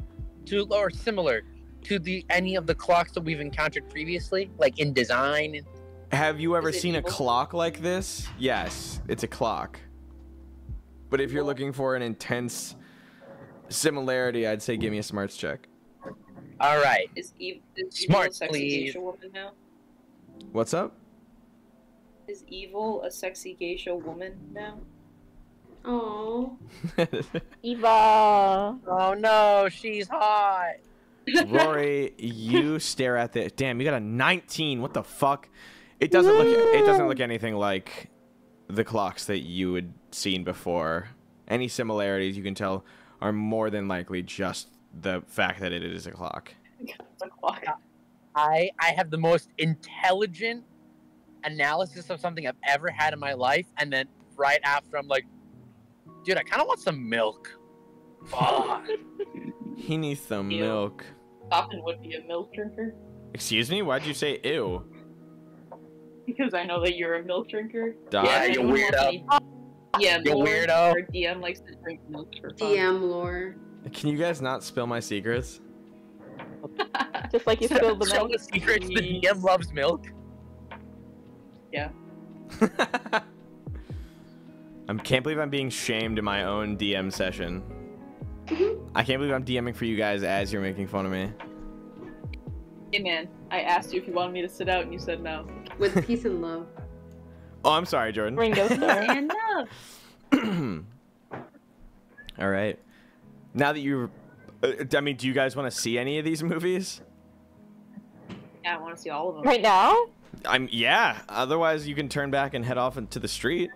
to or similar to the any of the clocks that we've encountered previously, like in design? Have you ever Is it seen a clock like this? Yes, it's a clock. But if you're looking for an intense similarity, I'd say give me a smarts check. All right. Is Eve is Smart, evil a sexy please. woman now? What's up? Is evil a sexy geisha woman now? oh. Eva. Oh no, she's hot. Rory, you stare at the damn. You got a 19. What the fuck? It doesn't look. It doesn't look anything like the clocks that you had seen before. Any similarities you can tell are more than likely just the fact that it is a clock. It's a clock. I I have the most intelligent analysis of something I've ever had in my life, and then right after I'm like, dude, I kind of want some milk. Fuck. He needs some Ew. milk. Coffin would be a milk drinker. Excuse me? Why'd you say ew? Because I know that you're a milk drinker. Die. Yeah, you anyone wants weirdo. any- Yeah, You Lord, weirdo. Our DM likes to drink milk for fun. DM lore. Can you guys not spill my secrets? Just like you spilled the Tell milk. the secrets. The DM loves milk. I can't believe I'm being shamed in my own DM session. I can't believe I'm DMing for you guys as you're making fun of me. Hey man, I asked you if you wanted me to sit out and you said no. With peace and love. Oh, I'm sorry, Jordan. Ringo Starr. And no. All right. Now that you're, uh, I mean, do you guys want to see any of these movies? Yeah, I want to see all of them. right now? I'm yeah. Otherwise, you can turn back and head off into the street.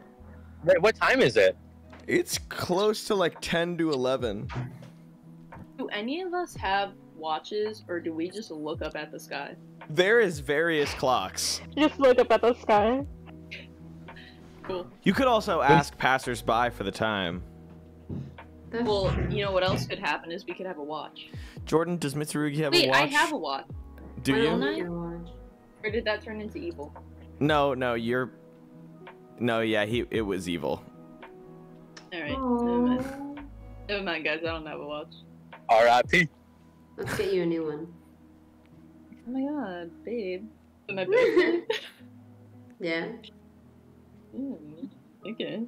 Wait, what time is it? It's close to like 10 to 11. Do any of us have watches, or do we just look up at the sky? There is various clocks. Just look up at the sky. Cool. You could also ask passersby for the time. Well, you know what else could happen is we could have a watch. Jordan, does Mitsurugi have Wait, a watch? Wait, I have a watch. Do Why you? Or did that turn into evil? No, no, you're. No, yeah, he it was evil. Alright, never mind. Never mind, guys. I don't have a watch. R.I.P. Let's get you a new one. Oh my god, babe. Am I babe? Yeah. Hmm, okay.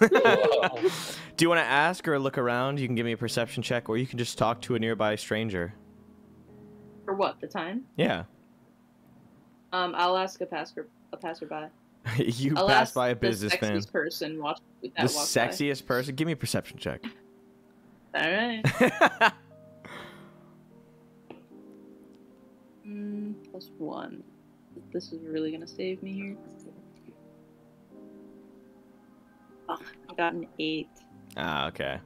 Do you want to ask or look around? You can give me a perception check, or you can just talk to a nearby stranger. For what? The time? Yeah, Um, I'll ask a passer a passerby. you I'll pass by a the sexiest person watch that The walks by. sexiest person. Give me a perception check. All right. Mm, plus one. This is really gonna save me here. Oh, I got an eight. ah, okay.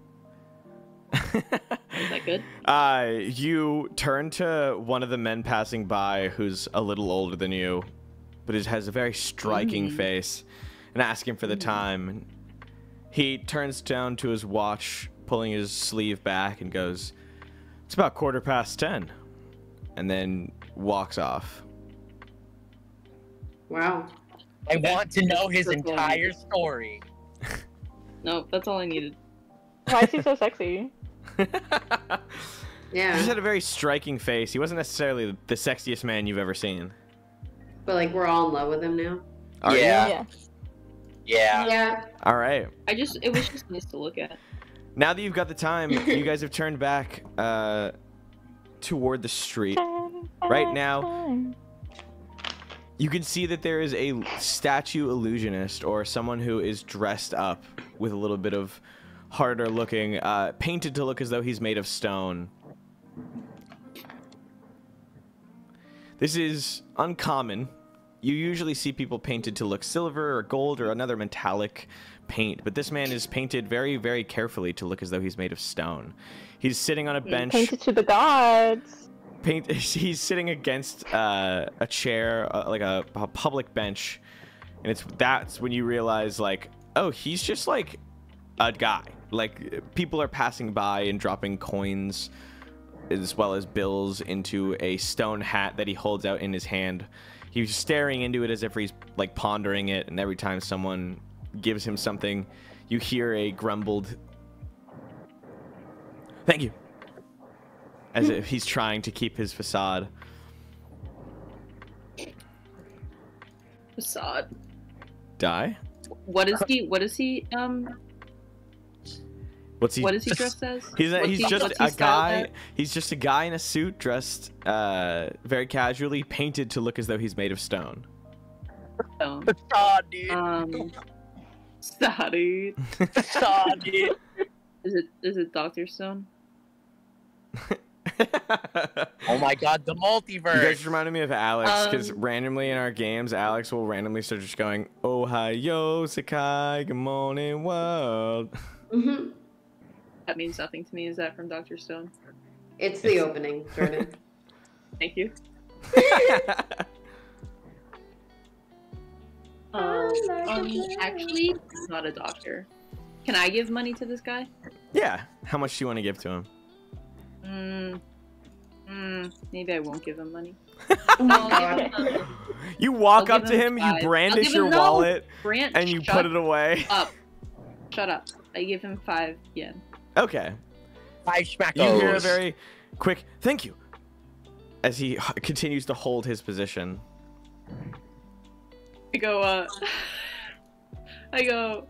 Is that good? Uh, you turn to one of the men passing by who's a little older than you, but is, has a very striking Mm. face, and ask him for the Mm. time. And he turns down to his watch, pulling his sleeve back, and goes, It's about quarter past ten. And then walks off. Wow. I want to know his entire story. No, that's all I needed. Why is he so sexy? He just had a very striking face. He wasn't necessarily the sexiest man you've ever seen. But like we're all in love with him now. Are? Yeah. Yeah. Yeah. Yeah. All right. I just it was just nice to look at. Now that you've got the time, you guys have turned back uh, toward the street. Right now- You can see that there is a statue illusionist or someone who is dressed up with a little bit of harder looking, uh, painted to look as though he's made of stone. This is uncommon. You usually see people painted to look silver or gold or another metallic paint, but this man is painted very, very carefully to look as though he's made of stone. He's sitting on a bench Painted to the gods. paint he's sitting against uh, a chair uh, like a, a public bench and it's that's when you realize like oh he's just like a guy like people are passing by and dropping coins as well as bills into a stone hat that he holds out in his hand he's staring into it as if he's like pondering it and every time someone gives him something you hear a grumbled thank you as if he's trying to keep his facade. Facade. Die? What is he? What is he? Um, What's he? what is he dressed as? He's a, he's he- just what's he a guy. as? He's just a guy in a suit, dressed uh, very casually, painted to look as though he's made of stone. Um, Facade, dude. um, studied. Facade, dude. Is it is it Doctor Stone? Oh my god, the multiverse. You multiverse. guys reminded me of Alex because Um, randomly in our games, Alex will randomly start just going, "Ohayo, sekai, good morning, world." hmm That means nothing to me. Is that from Doctor Stone? It's the opening, Jordan. Thank you. Um, um, actually, he's not a doctor. Can I give money to this guy? yeah. How much do you want to give to him? Mm, mm, maybe I won't give him money. My I'll god. give him You walk I'll up to him him, you brandish your no! wallet, Grant. and you put it away. up. Shut up. I give him five yen. Okay. Five schmackos. You hear a very quick "Thank you" as he h- continues to hold his position. I go, uh, I go,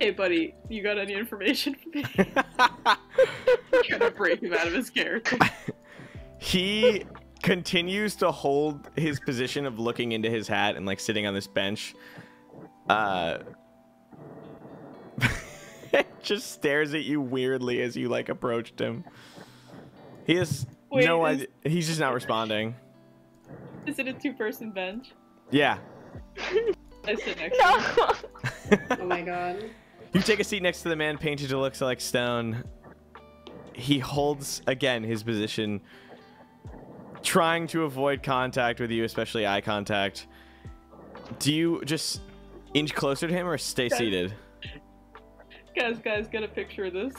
hey buddy, you got any information for me? Trying to break him out of his character. he continues to hold his position of looking into his hat and like sitting on this bench. Uh, just stares at you weirdly as you like approached him. He has Wait, no is- idea. He's just not responding. Is it a two-person bench? Yeah. I sit next to him. No. Oh my god. You take a seat next to the man painted to look like stone. He holds again his position, trying to avoid contact with you, especially eye contact. Do you just Inch closer to him or stay seated? Guys, guys, get a picture of this.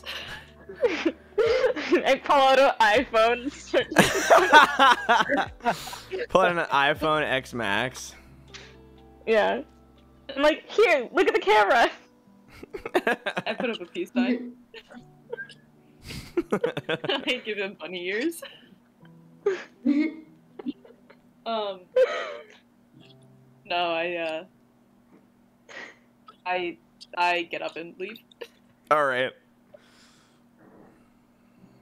I pull out an iPhone. Pull out an iPhone X Max. yeah. I'm like, here, look at the camera. I put up a peace sign. I give him bunny ears. Um. No, I uh. I I get up and leave. All right.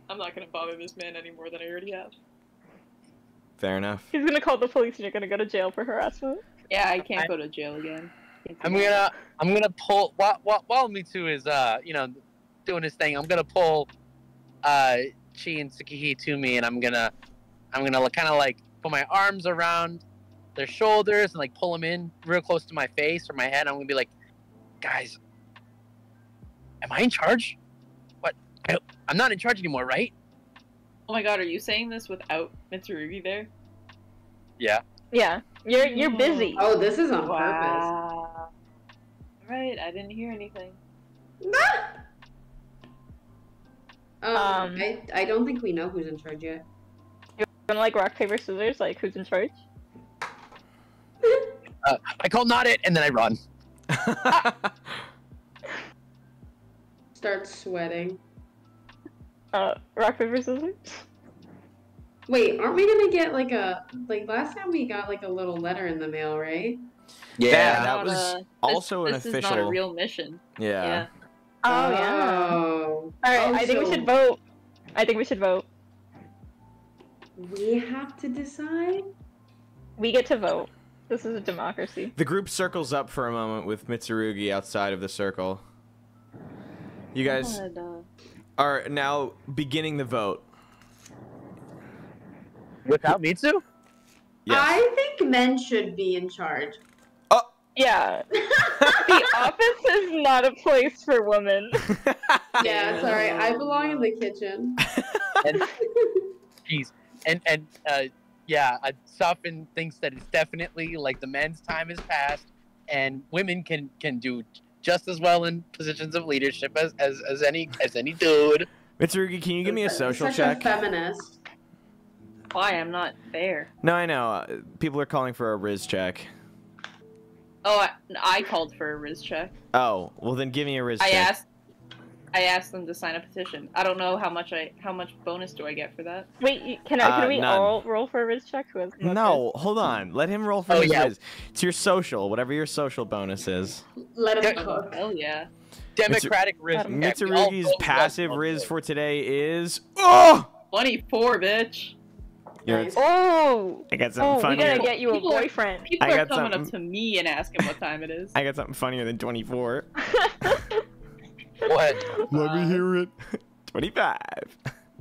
I'm not gonna bother this man any more than I already have. Fair enough. He's gonna call the police and you're gonna go to jail for harassment. Yeah, I can't I- go to jail again. I'm gonna I'm gonna pull while while, while Mitsu is uh you know doing his thing. I'm gonna pull uh Chi and Tsukihi to me, and I'm gonna I'm gonna kind of like put my arms around their shoulders and like pull them in real close to my face or my head. I'm gonna be like, guys, am I in charge? What? I, I'm not in charge anymore, right? Oh my god, are you saying this without Mitsurugi there? Yeah. Yeah, you're you're busy. Oh, this is on purpose. Right, I didn't hear anything. Um, Um, I, I don't think we know who's in charge yet. you Gonna like rock paper scissors, like who's in charge? Uh, I call not it, and then I run. Start sweating. Uh, rock paper scissors. Wait, aren't we gonna get like a like last time we got like a little letter in the mail, right? Yeah, that was uh, also this, an this is not a real mission. yeah. Yeah. Oh yeah. Oh. All right, Oh, I think we should vote. I think we should vote. We have to decide. We get to vote. This is a democracy. The group circles up for a moment with Mitsurugi outside of the circle. You guys uh, are now beginning the vote. Without Mitsu? Yes. I think men should be in charge. Oh. Yeah, the office is not a place for women. yeah, sorry. I belong in the kitchen. And Jeez. And and uh, yeah, uh, Safin thinks that it's definitely like the men's time is past, and women can can do just as well in positions of leadership as as, as any as any dude. Mitsurugi, can you give me a social Such check? A feminist. why I'm not there? no, I know. uh, People are calling for a Rizz check. Oh, I, I called for a Rizz check. Oh, well then give me a Rizz I check. asked. I asked them to sign a petition. I don't know how much I how much bonus do I get for that. Wait, can I? Uh, Can we none. all roll for a Rizz check? Who has No, hold on. Let him roll for Oh, his yeah. Rizz. It's your social, whatever your social bonus is. Let him Yeah. cook. Hell yeah. Democratic risk. Adam. Yeah, we all Mitsurugi's vote passive well. Rizz for today is. Oh! Twenty four, bitch. You're- Nice. Rizz? Oh, I got something oh, we funnier. gotta get you a People are- boyfriend. People I are coming something. up to me and asking what time it is. I got something funnier than 24. What? Let me hear it. 25.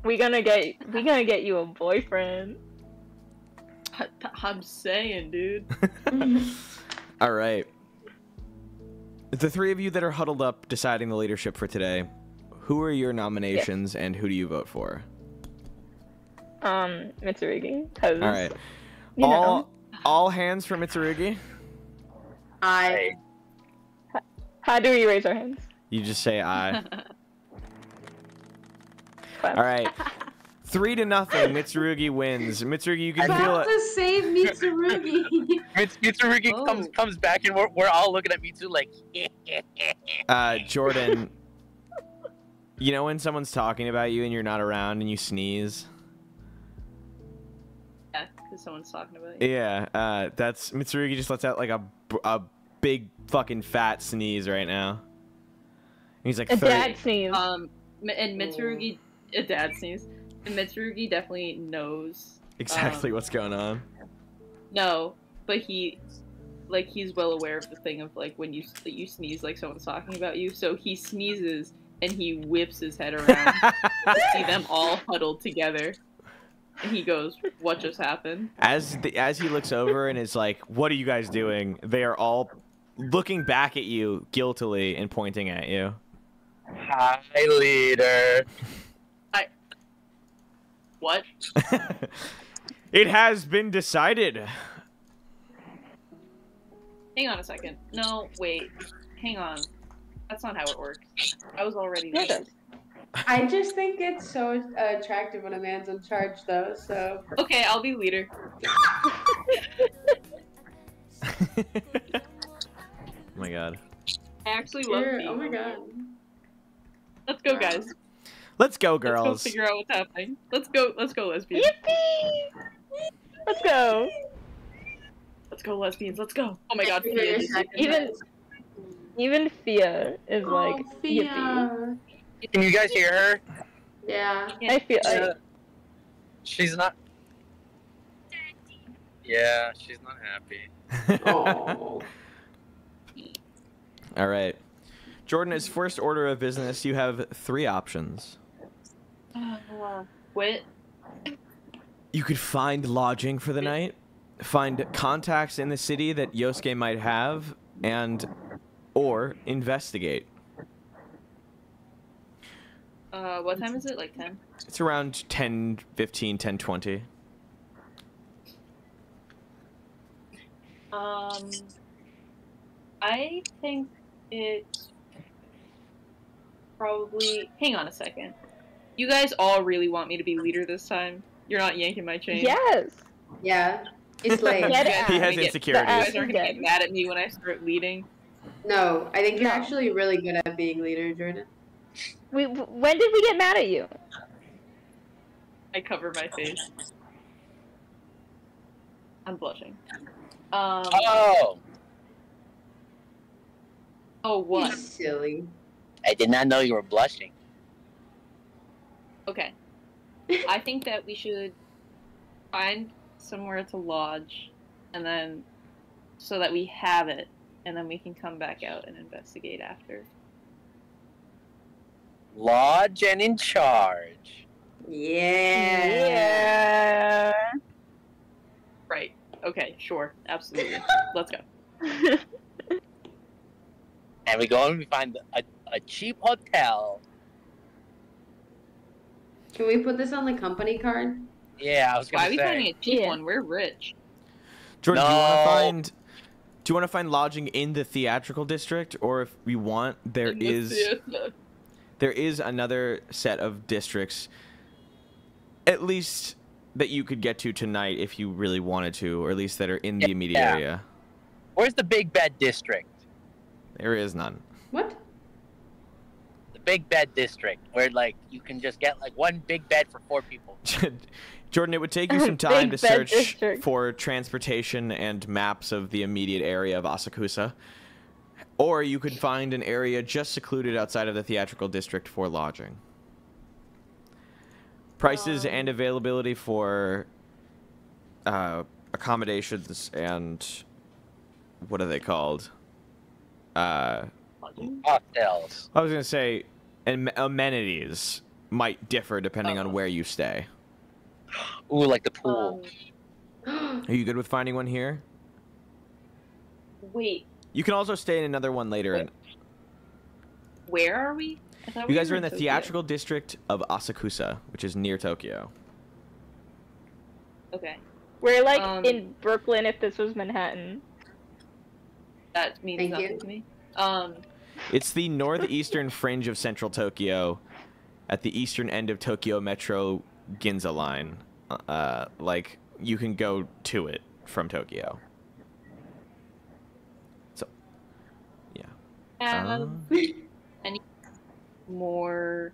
we gonna get we gonna get you a boyfriend. I, I'm saying, dude. All right. The three of you that are huddled up deciding the leadership for today, who are your nominations and who do you vote for? Um, Mitsurugi. Cause All right. you know. All all hands for Mitsurugi. I How do we raise our hands? You just say I. All right. Three to nothing. Mitsurugi wins. Mitsurugi, you can feel have it. to save Mitsurugi. Mits- Mitsurugi Oh. comes comes back and we're, we're all looking at Mitsu like Uh, Jordan. You know when someone's talking about you and you're not around and you sneeze? yeah, because someone's talking about you. Yeah, uh, that's Mitsurugi just lets out like a a big fucking fat sneeze right now. He's like A 30 dad sneeze. Um, M- and Mitsurugi, a dad sneeze. And Mitsurugi definitely knows. exactly um, what's going on. No, but he, like, he's well aware of the thing of like when you that you sneeze, like someone's talking about you. So he sneezes and he whips his head around to see them all huddled together. And he goes, "What just happened?" as the, as he looks over and is like, "What are you guys doing?" They are all looking back at you guiltily and pointing at you. Hi leader. Hi. What? it has been decided. Hang on a second. No, wait. Hang on. That's not how it works. I was already Yeah, leader. I just think it's so uh, attractive when a man's in charge, though. So Okay, I'll be leader. oh my god. I actually love You're- being oh my leader. god. Let's go, guys. Let's go, girls. Let's go figure out what's happening. Let's go. Let's go, lesbians. Yippee! Let's go. Let's go, lesbians. Let's go. Oh my god, Figure Fia your is- second Even- Even Fia is like oh, yippee. Can you guys hear her? Yeah. I feel Uh, like she's not. Yeah, she's not happy. Oh. All right. Jordan, as first order of business, you have three options. Uh, Quit. You could find lodging for the night, find contacts in the city that Yosuke might have, and or investigate. Uh, what time is it? Like 10? It's around 10, 15, 10, 20. Um, I think it's probably. Hang on a second. You guys all really want me to be leader this time. You're not yanking my chain. yes. Yeah. It's like Get it He has gonna get- insecurities. You guys aren't gonna get mad at me when I start leading. No, I think you're No. actually really good at being leader, Jordan. We when did we get mad at you? I cover my face. I'm blushing. Um. Oh, Oh, what? You silly. I did not know you were blushing. Okay. I think that we should find somewhere to lodge, and then so that we have it, and then we can come back out and investigate after. Lodge and in charge. Yeah. Yeah. Right. Okay. Sure. Absolutely. Let's go. And we go and we find a, a cheap hotel. Can we put this on the company card? Yeah, I was Why gonna are we finding a cheap yeah. one? We're rich. Jordan, do you want to find do you want to find lodging in the theatrical district or if we want there the is theater. there is another set of districts at least that you could get to tonight if you really wanted to or at least that are in the immediate area. Where's the Big Bed District? There is none. What? The Big Bed District, where like you can just get like one big bed for four people. Jordan, it would take you some time to search District. for transportation and maps of the immediate area of Asakusa. Or you could find an area just secluded outside of the theatrical district for lodging. Prices Um. and availability for uh, accommodations and what are they called? Uh, Hotels. I was gonna say, am- amenities might differ depending Oh. on where you stay. Ooh, like the pool. Um, Are you good with finding one here? wait. You can also stay in another one later. Wait, And Where are we? You we guys are in the Tokyo. theatrical district of Asakusa, which is near Tokyo. Okay. We're like Um, in Brooklyn if this was Manhattan. That means Thank nothing you. to me. Um. It's the northeastern fringe of central Tokyo, at the eastern end of Tokyo Metro Ginza line. Uh, like you can go to it from Tokyo. So, yeah. Um, more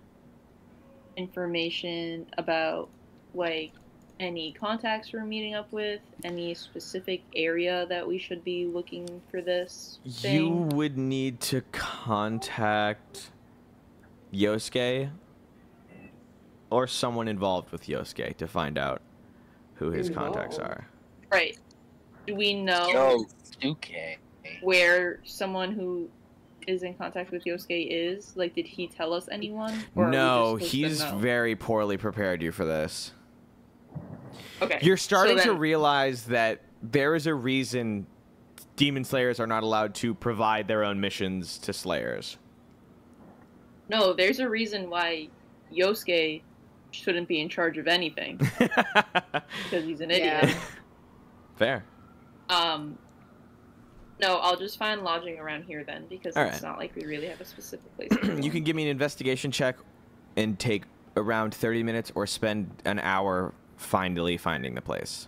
information about like any contacts we're meeting up with, any specific area that we should be looking for this You would need to contact Yosuke or someone involved with Yosuke to find out who his contacts are. Right. Do we know Yo, Suke. where someone who is in contact with Yosuke is? Like, did he tell us anyone? Or No, just supposed to he's very poorly prepared you for this. Okay. You're starting so to realize that there is a reason demon slayers are not allowed to provide their own missions to slayers. No, there's a reason why Yosuke shouldn't be in charge of anything because he's an idiot. Yeah. Fair. Um, No, I'll just find lodging around here then, because Alright. it's not like we really have a specific place. you can give me an investigation check and take around 30 minutes or spend an hour finally finding the place.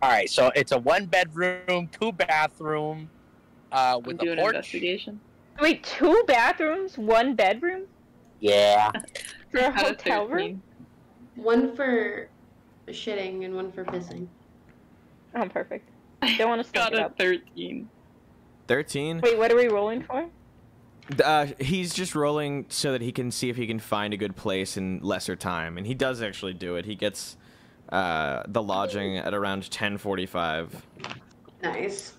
All right, so it's a one bedroom, two bathroom, uh, I'm a doing an porch. investigation. Wait, two bathrooms, one bedroom Yeah. for a hotel room? One for shitting and one for pissing. Oh, perfect. Don't want to Got step a up. 13. 13? Wait, what are we rolling for? Uh, he's just rolling so that he can see if he can find a good place in lesser time, and he does actually do it. He gets uh, the lodging at around 10:45. Nice.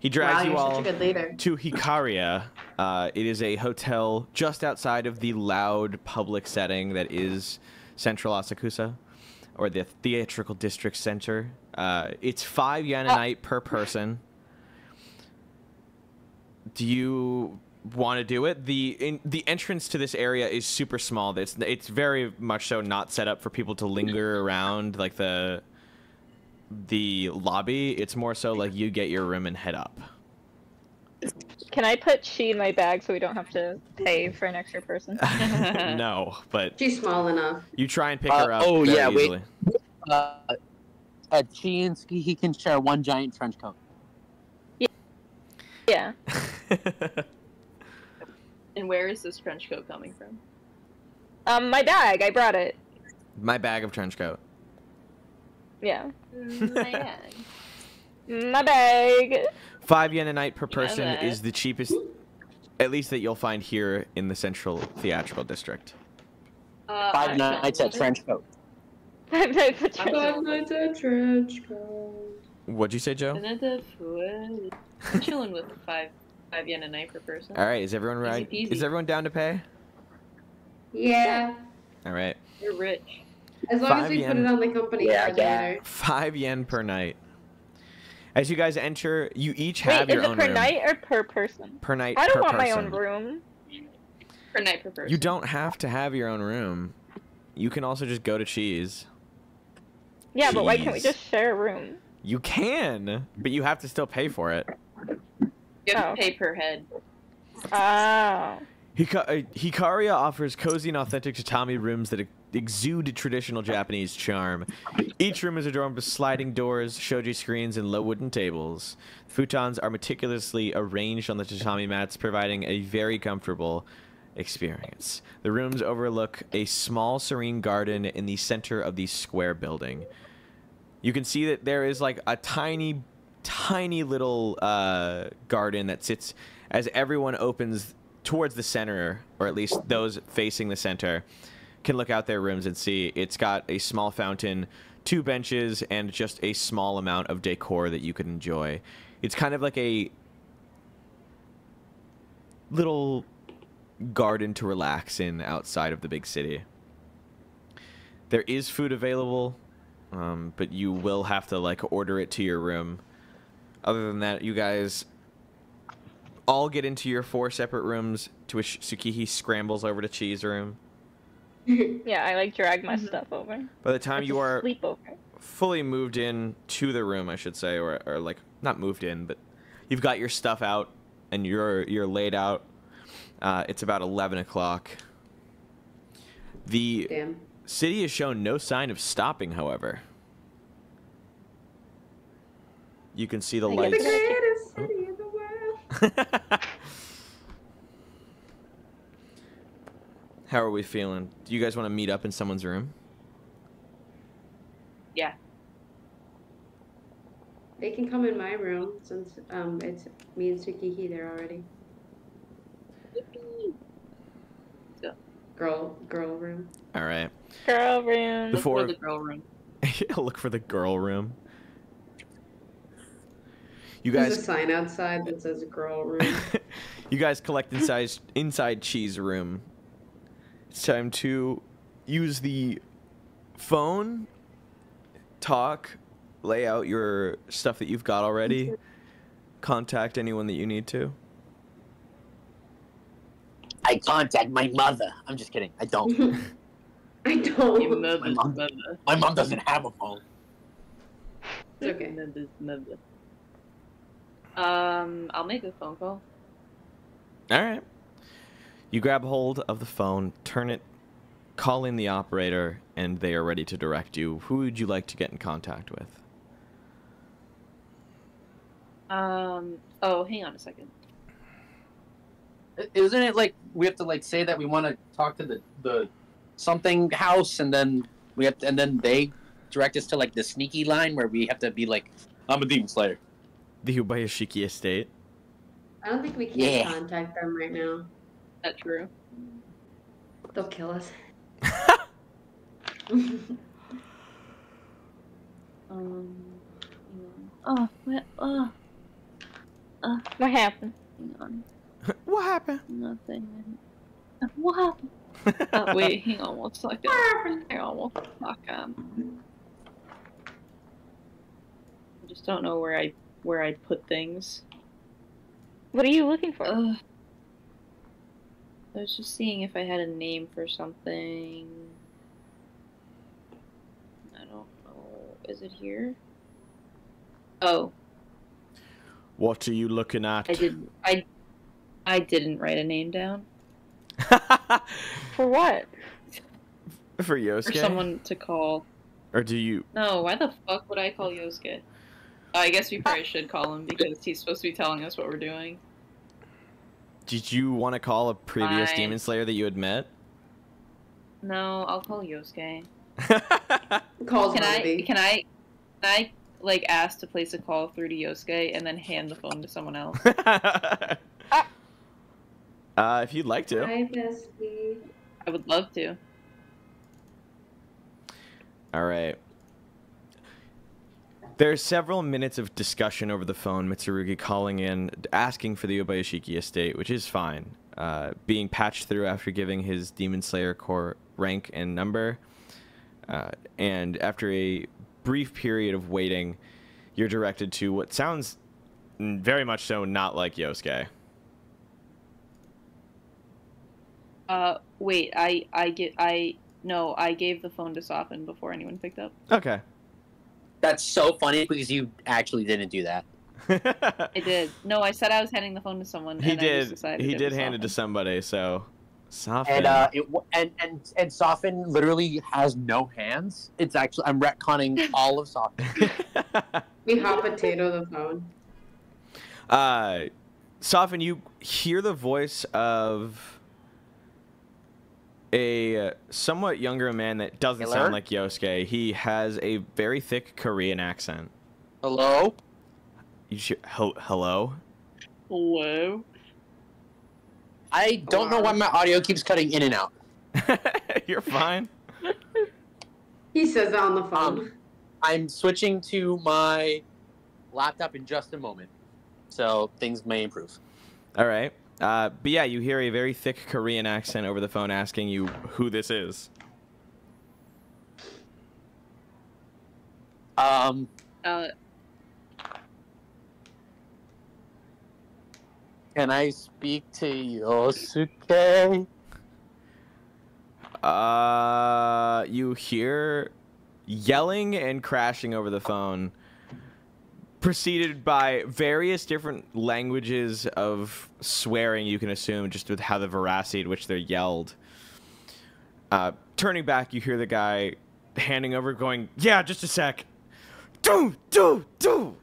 He drags wow, you all such a good leader. to Hikaria. Uh, it is a hotel just outside of the loud public setting that is Central Asakusa, or the Theatrical District Center. Uh, it's five yen a Uh. night per person. Do you want to do it? the in, The entrance to this area is super small. It's it's very much so not set up for people to linger around like the the lobby. It's more so like you get your room and head up. Can I put she in my bag so we don't have to pay for an extra person? no, but She's small enough. you try and pick Uh, her up. oh, very yeah, wait. easily. Uh, uh, Chinsky, he can share one giant trench coat. Yeah. Yeah. And where is this trench coat coming from? Um, my bag. I brought it. My bag of trench coat. Yeah. Man. My bag. Five yen a night per Yeah, person that. is the cheapest, at least that you'll find here in the central theatrical district. Uh, Five actually, nights at trench coat. I put I'm trench- Five nights at trench coat. What'd you say, Joe? I'm chilling with five five yen a night per person. All right, is everyone Easy right? Is everyone down to pay? Yeah. All right, You're rich. As long Five as we yen. put it on the company Yeah, card yeah. five yen per night. As you guys enter, you each have Wait, is it per room. night or per person? Per night. I don't per want my own room. Per night per person. You don't have to have your own room. You can also just go to Chi's. Yeah, but why can't we just share a room? You can, but you have to still pay for it. You have Oh. to pay per head. Oh. Uh, Hikaria offers cozy and authentic tatami rooms that exude traditional Japanese charm. Each room is adorned with sliding doors, shoji screens, and low wooden tables. Futons are meticulously arranged on the tatami mats, providing a very comfortable experience. The rooms overlook a small, serene garden in the center of the square building. You can see that there is like a tiny, tiny little uh, garden that sits as everyone opens towards the center, or at least those facing the center, can look out their rooms and see it's got a small fountain, two benches, and just a small amount of decor that you could enjoy. It's kind of like a little garden to relax in outside of the big city. There is food available, um, but you will have to like order it to your room. Other than that, you guys all get into your four separate rooms, to which Tsukihi scrambles over to Chi's room. Yeah, I like drag my Mhm. stuff over. By the time you are fully moved in to the room, I should say, or, or like not moved in, but you've got your stuff out and you're you're laid out. Uh, it's about eleven o'clock. The Damn. city has shown no sign of stopping, however. You can see the I The lights. greatest city in the world. How are we feeling? Do you guys want to meet up in someone's room? Yeah. They can come in my room since um it's me and Tsukihi there already. Girl, girl room. All right. Girl room. The Look four for the girl room. Look for the girl room. You guys There's a sign outside that says girl room. you guys collect inside inside Chi's room. It's time to use the phone, talk, lay out your stuff that you've got already, contact anyone that you need to. I contact my mother. I'm just kidding. I don't. I don't. mother's mom. mother. My mom doesn't have a phone. It's okay. Mother's mother. Um, I'll make a phone call. All right. You grab hold of the phone, turn it, call in the operator, and they are ready to direct you. Who would you like to get in contact with? Um, oh, hang on a second. Isn't it like we have to like say that we want to talk to the the something house, and then we have to, and then they direct us to like the sneaky line where we have to be like, I'm a demon slayer. The Ubuyashiki estate. I don't think we can Yeah. contact them right now. That true. They'll kill us. Um, hang oh, what? Oh, What happened? hang on. what happened? Nothing. What happened? Uh, wait, hang on one second. Hang on one second. I just don't know where I where I put things. What are you looking for? Ugh. I was just seeing if I had a name for something. I don't know. Is it here? Oh, What are you looking at? I did. I I didn't write a name down For what? For for someone to call. Or do you? No, why the fuck would I call Yosuke? I guess we probably should call him because he's supposed to be telling us what we're doing. Did you want to call a previous Fine. demon slayer that you had met? No, I'll call Yosuke. Calls Can I? Can I? Can I like ask to place a call through to Yosuke and then hand the phone to someone else? uh, if you'd like to. Hi, bestie. I would love to. All right. There's several minutes of discussion over the phone. Mitsurugi calling in, asking for the Ubuyashiki estate, which is fine. Uh, being patched through after giving his Demon Slayer Corps rank and number. Uh, and after a brief period of waiting, you're directed to what sounds very much so not like Yosuke. Uh, wait. I I get I no. I gave the phone to Safin before anyone picked up. Okay. That's so funny because you actually didn't do that. I did. No, I said I was handing the phone to someone. he and did. decided He did was hand it to somebody. So, Safin. And uh, it and and and Safin literally has no hands. It's actually I'm retconning all of Safin. We hot potato the phone. uh, Safin, you hear the voice of a uh, somewhat younger man that doesn't Taylor? sound like Yosuke. He has a very thick Korean accent. Hello. You should, hel- hello? Hello. I don't know why my audio keeps cutting in and out. You're fine. He says that on the phone. Um, I'm switching to my laptop in just a moment, so things may improve. All right. Uh, but yeah, you hear a very thick Korean accent over the phone asking you who this is. Um, Uh, can I speak to Yosuke? Uh, you hear yelling and crashing over the phone, preceded by various different languages of swearing. You can assume just with how the veracity at which they're yelled. Uh, turning back, you hear the guy handing over, going, "Yeah, just a sec." Do do do,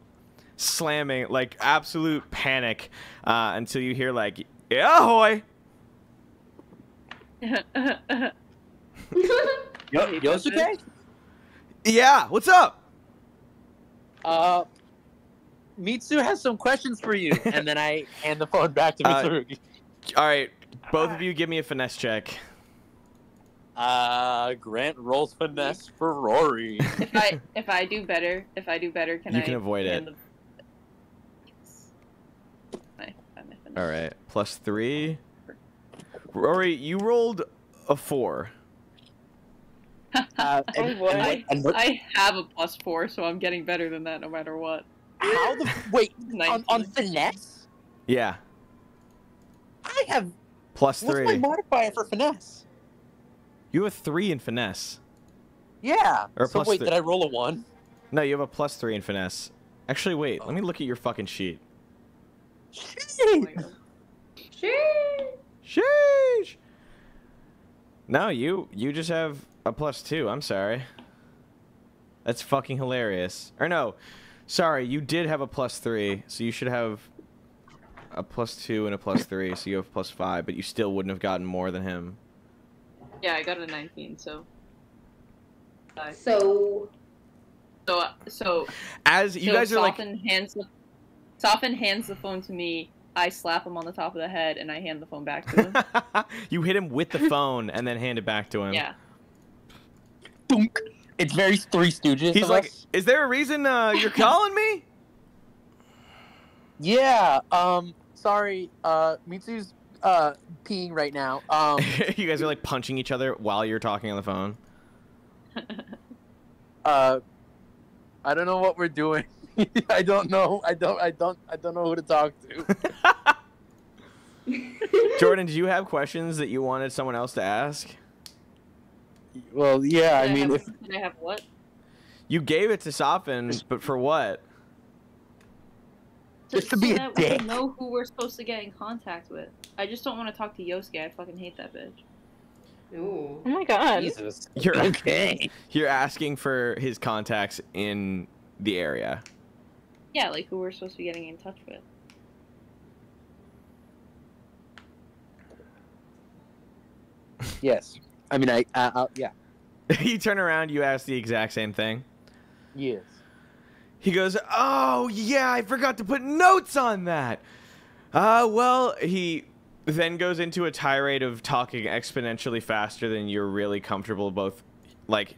slamming like absolute panic uh, until you hear like, "Yeah, ahoy." Yo- Yosuke? Yeah, what's up? Uh, Mitsu has some questions for you, and then I hand the phone back to Uh, All right, both of you give me a finesse check. Uh, Grant rolls finesse for Rory. if I if I do better, if I do better, can You I? can avoid it. the- Yes. I, I may finish. All right, plus three. Rory, you rolled a four. Uh, and, Oh, boy. and what- and what- I have a plus four, so I'm getting better than that no matter what. How the wait on, on finesse? Yeah, I have plus what's my modifier for finesse? You have a three in finesse. Yeah. Or so plus wait, the- did I roll a one? No, you have a plus three in finesse. Actually, wait. Let me look at your fucking sheet. Sheesh. No, you you just have a plus two. I'm sorry. That's fucking hilarious. Or no, sorry, you did have a plus three, so you should have a plus two and a plus three, so you have plus five, but you still wouldn't have gotten more than him. Yeah, I got a 19, so. Uh, So so, so, As you so guys are like, Safin hands the, Safin hands the phone to me. I slap him on the top of the head and I hand the phone back to him. you hit him with the phone and then hand it back to him. yeah. Dunk. It's very Three Stooges. He's like, us. "Is there a reason uh, you're calling me?" yeah. Um. Sorry. Uh. Mitsu's uh peeing right now. Um. you guys are like punching each other while you're talking on the phone. uh. I don't know what we're doing. I don't know. I don't. I don't. I don't know who to talk to. Jordan, did you have questions that you wanted someone else to ask? Well, yeah. I Did mean, have, if did I have what? You gave it to Safin, but for what? Just to be a that we know who we're supposed to get in contact with. I just don't want to talk to Yosuke. I fucking hate that bitch. Ooh. Oh my god. Jesus. You're Okay. you're asking for his contacts in the area. Yeah, like who we're supposed to be getting in touch with. Yes. I mean, I. Uh, uh, yeah. you turn around, you ask the exact same thing. Yes. He goes, "Oh yeah, I forgot to put notes on that." Uh, well, he then goes into a tirade of talking exponentially faster than you're really comfortable both like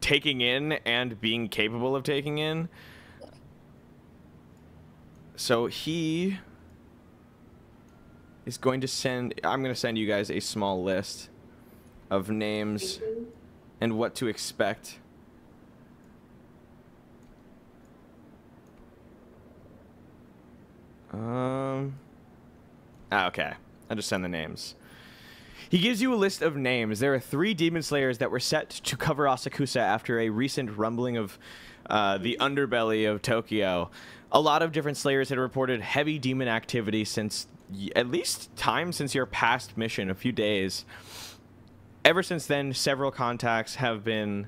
taking in and being capable of taking in. So he is going to send I'm going to send you guys a small list of names and what to expect. Um. ah, okay. I'll just send the names. He gives you a list of names. There are three demon slayers that were set to cover Asakusa after a recent rumbling of uh, the underbelly of Tokyo. A lot of different slayers had reported heavy demon activity since at least time since your past mission, a few days. Ever since then, several contacts have been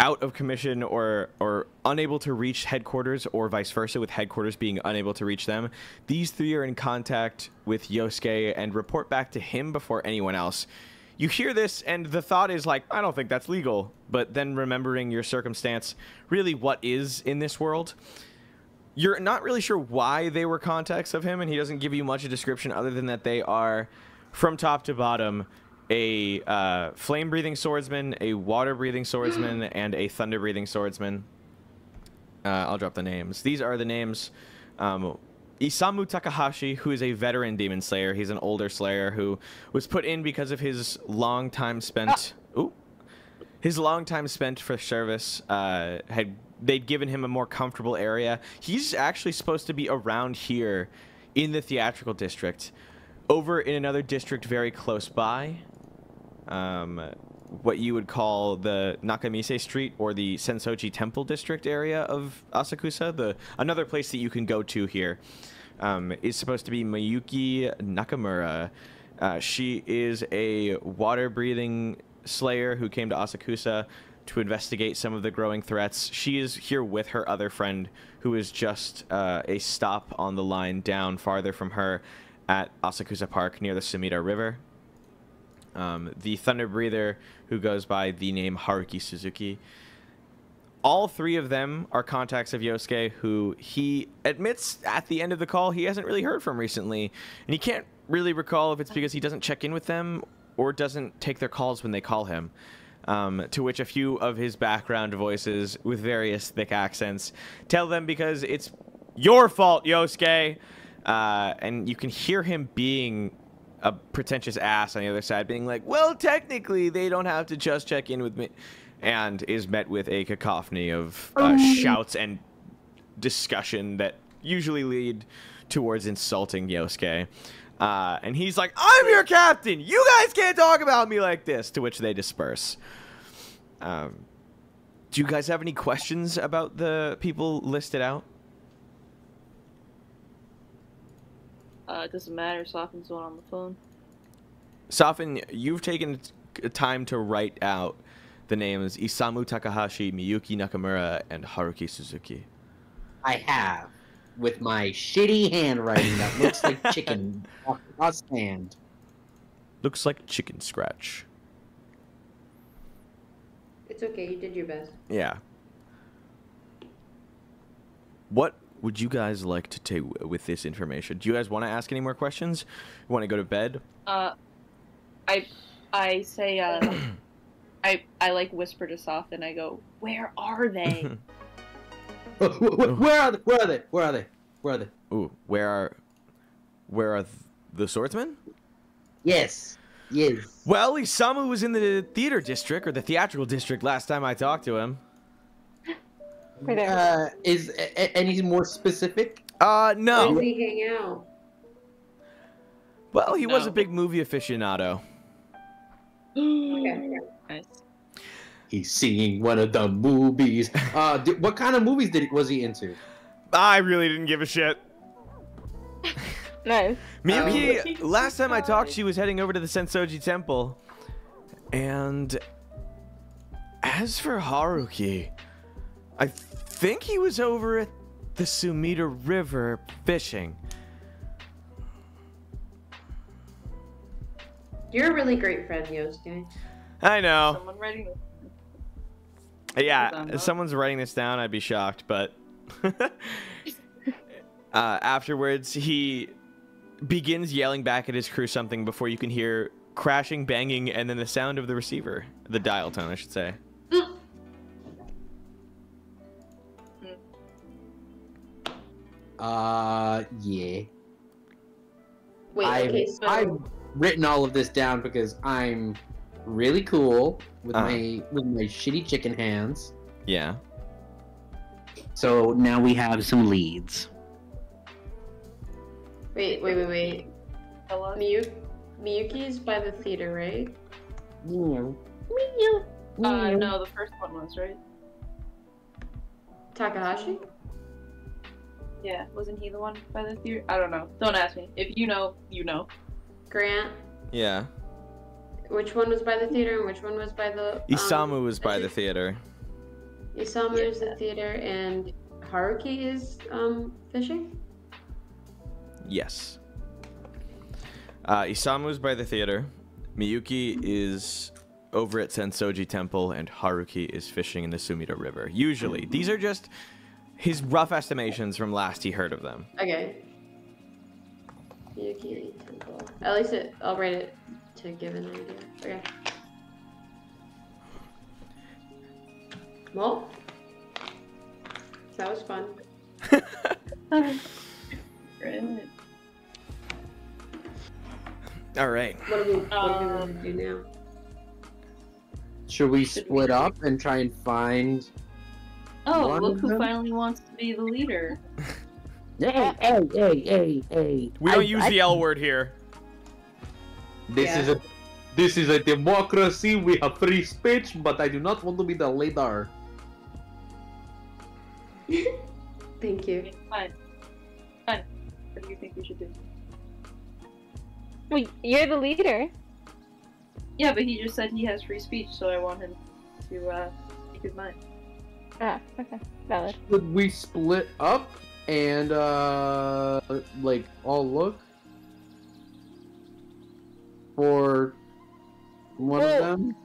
out of commission or or unable to reach headquarters or vice versa with headquarters being unable to reach them. These three are in contact with yosuke and report back to him before anyone else. You hear this and the thought is like i don't think that's legal. But then remembering your circumstance really what is in this world? You're not really sure why they were contacts of him and he doesn't give you much of a description other than that they are from top to bottom a uh, flame breathing swordsman, a water breathing swordsman, and a thunder breathing swordsman. Uh, I'll drop the names. These are the names. Um, Isamu Takahashi, who is a veteran demon slayer. He's an older slayer who was put in because of his long time spent. Ooh, his long time spent for service uh, had they'd given him a more comfortable area. He's actually supposed to be around here in the theatrical district. Over in another district very close by, um, what you would call the Nakamise Street or the Sensoji Temple District area of Asakusa, the another place that you can go to here, um, is supposed to be Mayuki Nakamura. Uh, she is a water-breathing slayer who came to Asakusa to investigate some of the growing threats. She is here with her other friend, who is just uh, a stop on the line down farther from her at Asakusa Park near the Sumida River. Um, the Thunder Breather, who goes by the name Haruki Suzuki. All three of them are contacts of Yosuke, who he admits at the end of the call he hasn't really heard from recently. And he can't really recall if it's because he doesn't check in with them or doesn't take their calls when they call him. Um, to which a few of his background voices with various thick accents tell them because it's your fault, Yosuke. Uh, and you can hear him being a pretentious ass on the other side, being like, "Well, technically, they don't have to just check in with me," and is met with a cacophony of uh, shouts and discussion that usually lead towards insulting Yosuke. Uh, and he's like, "I'm your captain. You guys can't talk about me like this." To which they disperse. Um, do you guys have any questions about the people listed out? Uh, it doesn't matter. Safin's the one on the phone. Safin, you've taken time to write out the names Isamu Takahashi, Miyuki Nakamura, and Haruki Suzuki. I have with my shitty handwriting that looks like chicken off a. Looks like chicken scratch. It's okay. You did your best. Yeah. What would you guys like to take with this information? Do you guys want to ask any more questions? You want to go to bed? Uh, I, I say, uh, I, I like whisper to Safin. I go, where are they? Wh- wh- wh- Where are they? Where are they? Where are they? Where are they? Ooh, where are where are the swordsmen? Yes. Yes. Well, Isamu was in the theater district or the theatrical district last time I talked to him. Right there. Uh, is a- a- any more specific? Uh, Where no. does he hang out? Well, he was a big movie aficionado. Okay. Nice. He's seeing one of the movies. Uh, di- what kind of movies did he, was he into? I really didn't give a shit. Nice. Miyuki, last time I talked, she was heading over to the Sensoji Temple. And as for Haruki, I think he was over at the Sumida River fishing. You're a really great friend, Yosuke. I know. Someone writing this. Yeah, if someone's writing this down, I'd be shocked. But uh, afterwards, he begins yelling back at his crew something before you can hear crashing, banging, and then the sound of the receiver, the dial tone, I should say. Uh, yeah. Wait, I've, okay, so I've written all of this down because I'm really cool with Uh-huh. my with my shitty chicken hands. Yeah. So now we have some leads. wait, wait, wait, wait. Hello? Miyu- Miyuki's by the theater, right? Miyu. Miyu. Uh, no, the first one was right. Takahashi? Yeah, wasn't he the one by the theater? I don't know. Don't ask me. If you know, you know. Grant? Yeah. Which one was by the theater and which one was by the? Um, Isamu was by the theater. Isamu is the theater and Haruki is um fishing. Yes. Uh, Isamu is by the theater. Miyuki is over at Sensoji Temple, and Haruki is fishing in the Sumida River. Usually, these are just his rough estimations from last he heard of them. Okay. At least it. I'll write it to give an idea. Okay. Well, that was fun. All right. What do we, what do we Um, want to do now? Should we Should split we- up and try and find? Oh, One look who them? finally wants to be the leader. Hey, hey, hey, hey, hey! We don't use the L word here. This Yeah. is a this is a democracy. We have free speech, but I do not want to be the leader. Thank you. Okay, fine. Fine. What do you think we should do? Well, you're the leader. Yeah, but he just said he has free speech, so I want him to uh, speak his mind. Ah, okay. Valid. Should we split up and uh like all look for one Well- of them?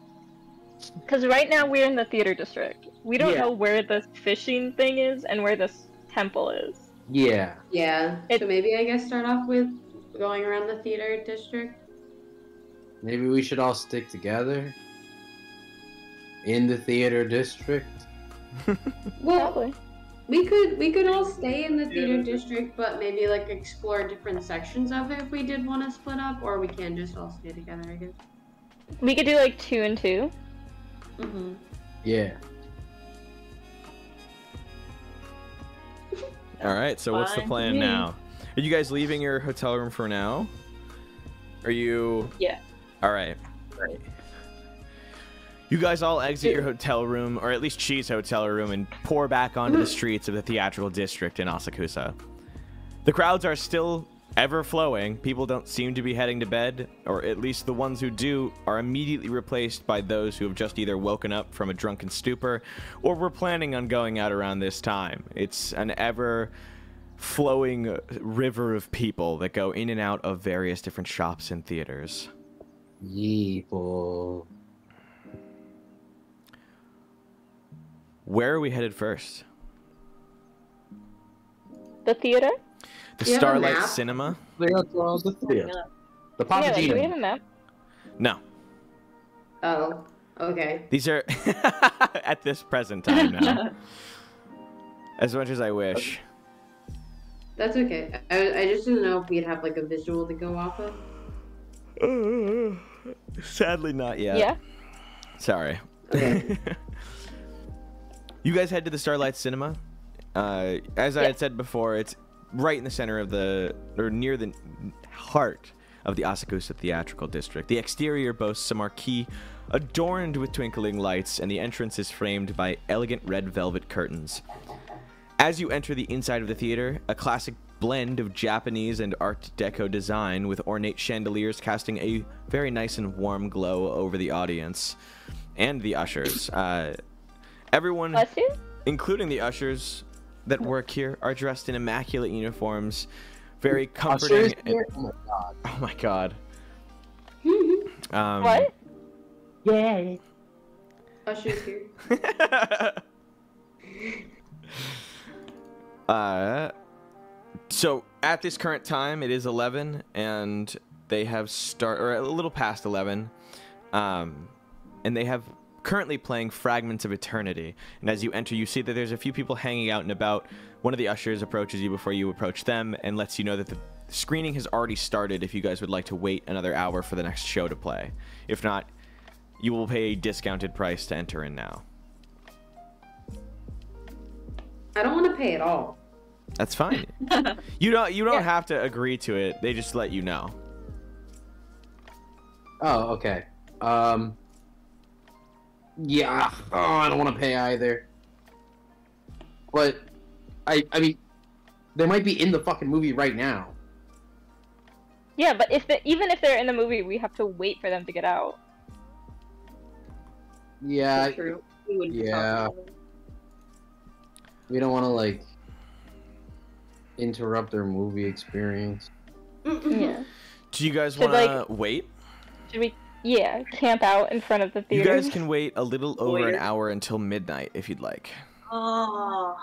Because right now we're in the theater district. We don't Yeah. know where this fishing thing is and where this temple is. Yeah. Yeah. It- so maybe I guess start off with going around the theater district. Maybe we should all stick together in the theater district. Well, Probably. we could we could all stay in the theater district, but maybe like explore different sections of it if we did want to split up, or we can just all stay together. I guess. We could do like two and two. Mm-hmm. Yeah. All right. So what's the plan with me. now? Are you guys leaving your hotel room for now? Are you? Yeah. All right. You guys all exit your hotel room, or at least Chi's hotel room, and pour back onto the mm. streets of the theatrical district in Asakusa. The crowds are still ever flowing. People don't seem to be heading to bed, or at least the ones who do are immediately replaced by those who have just either woken up from a drunken stupor or were planning on going out around this time. It's an ever flowing river of people that go in and out of various different shops and theaters. Yeeple. Where are we headed first? The theater? The Do you have a Starlight map? Cinema? Clear out the theater. The yeah, like, do we have Papagino. a map? No. Oh, okay. These are at this present time now. as much as I wish. That's okay. I, I just didn't know if we'd have like a visual to go off of. Sadly, not yet. Yeah. Sorry. Okay. you guys head to the Starlight Cinema. Uh, as I Yeah. had said before, it's right in the center of the, or near the heart of the Asakusa Theatrical District. The exterior boasts a marquee adorned with twinkling lights, and the entrance is framed by elegant red velvet curtains. As you enter the inside of the theater, a classic blend of Japanese and Art Deco design with ornate chandeliers casting a very nice and warm glow over the audience and the ushers. Uh, everyone, Bless including the ushers that work here, are dressed in immaculate uniforms, very comforting. Ushers and- here? Oh my god. oh my god. Um, What? Yeah. Usher's here. Uh, so at this current time, it is 11, and they have start or a little past 11, um, and they have currently playing Fragments of Eternity. And as you enter, you see that there's a few people hanging out and about. One of the ushers approaches you before you approach them and lets you know that the screening has already started. If you guys would like to wait another hour for the next show to play, if not, you will pay a discounted price to enter in now. I don't want to pay at all. That's fine. you don't you don't Yeah. have to agree to it. They just let you know. Oh, okay. Um. Yeah. Oh, I don't want to pay either. But, I I mean, they might be in the fucking movie right now. Yeah, but if the, even if they're in the movie, we have to wait for them to get out. Yeah. That's true. We yeah. talking about it. We don't want to like interrupt their movie experience. Yeah. Do you guys want to like- wait? Should we? Yeah, camp out in front of the theater. You guys can wait a little over an hour until midnight if you'd like. Oh.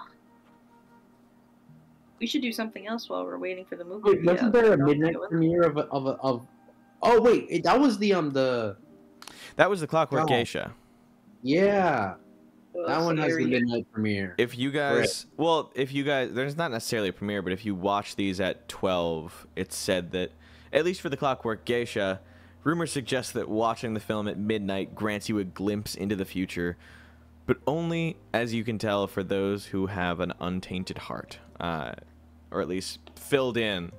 We should do something else while we're waiting for the movie. Wait, wasn't out. there a midnight premiere of a, of a, of? Oh wait, it, that was the um the That was the Clockwork Oh. Geisha. yeah that one has the midnight premiere. If you guys, well, if you guys, there's not necessarily a premiere, but if you watch these at 12, it's said that, at least for the Clockwork Geisha, rumors suggest that watching the film at midnight grants you a glimpse into the future, but only, as you can tell, for those who have an untainted heart, uh, or at least filled in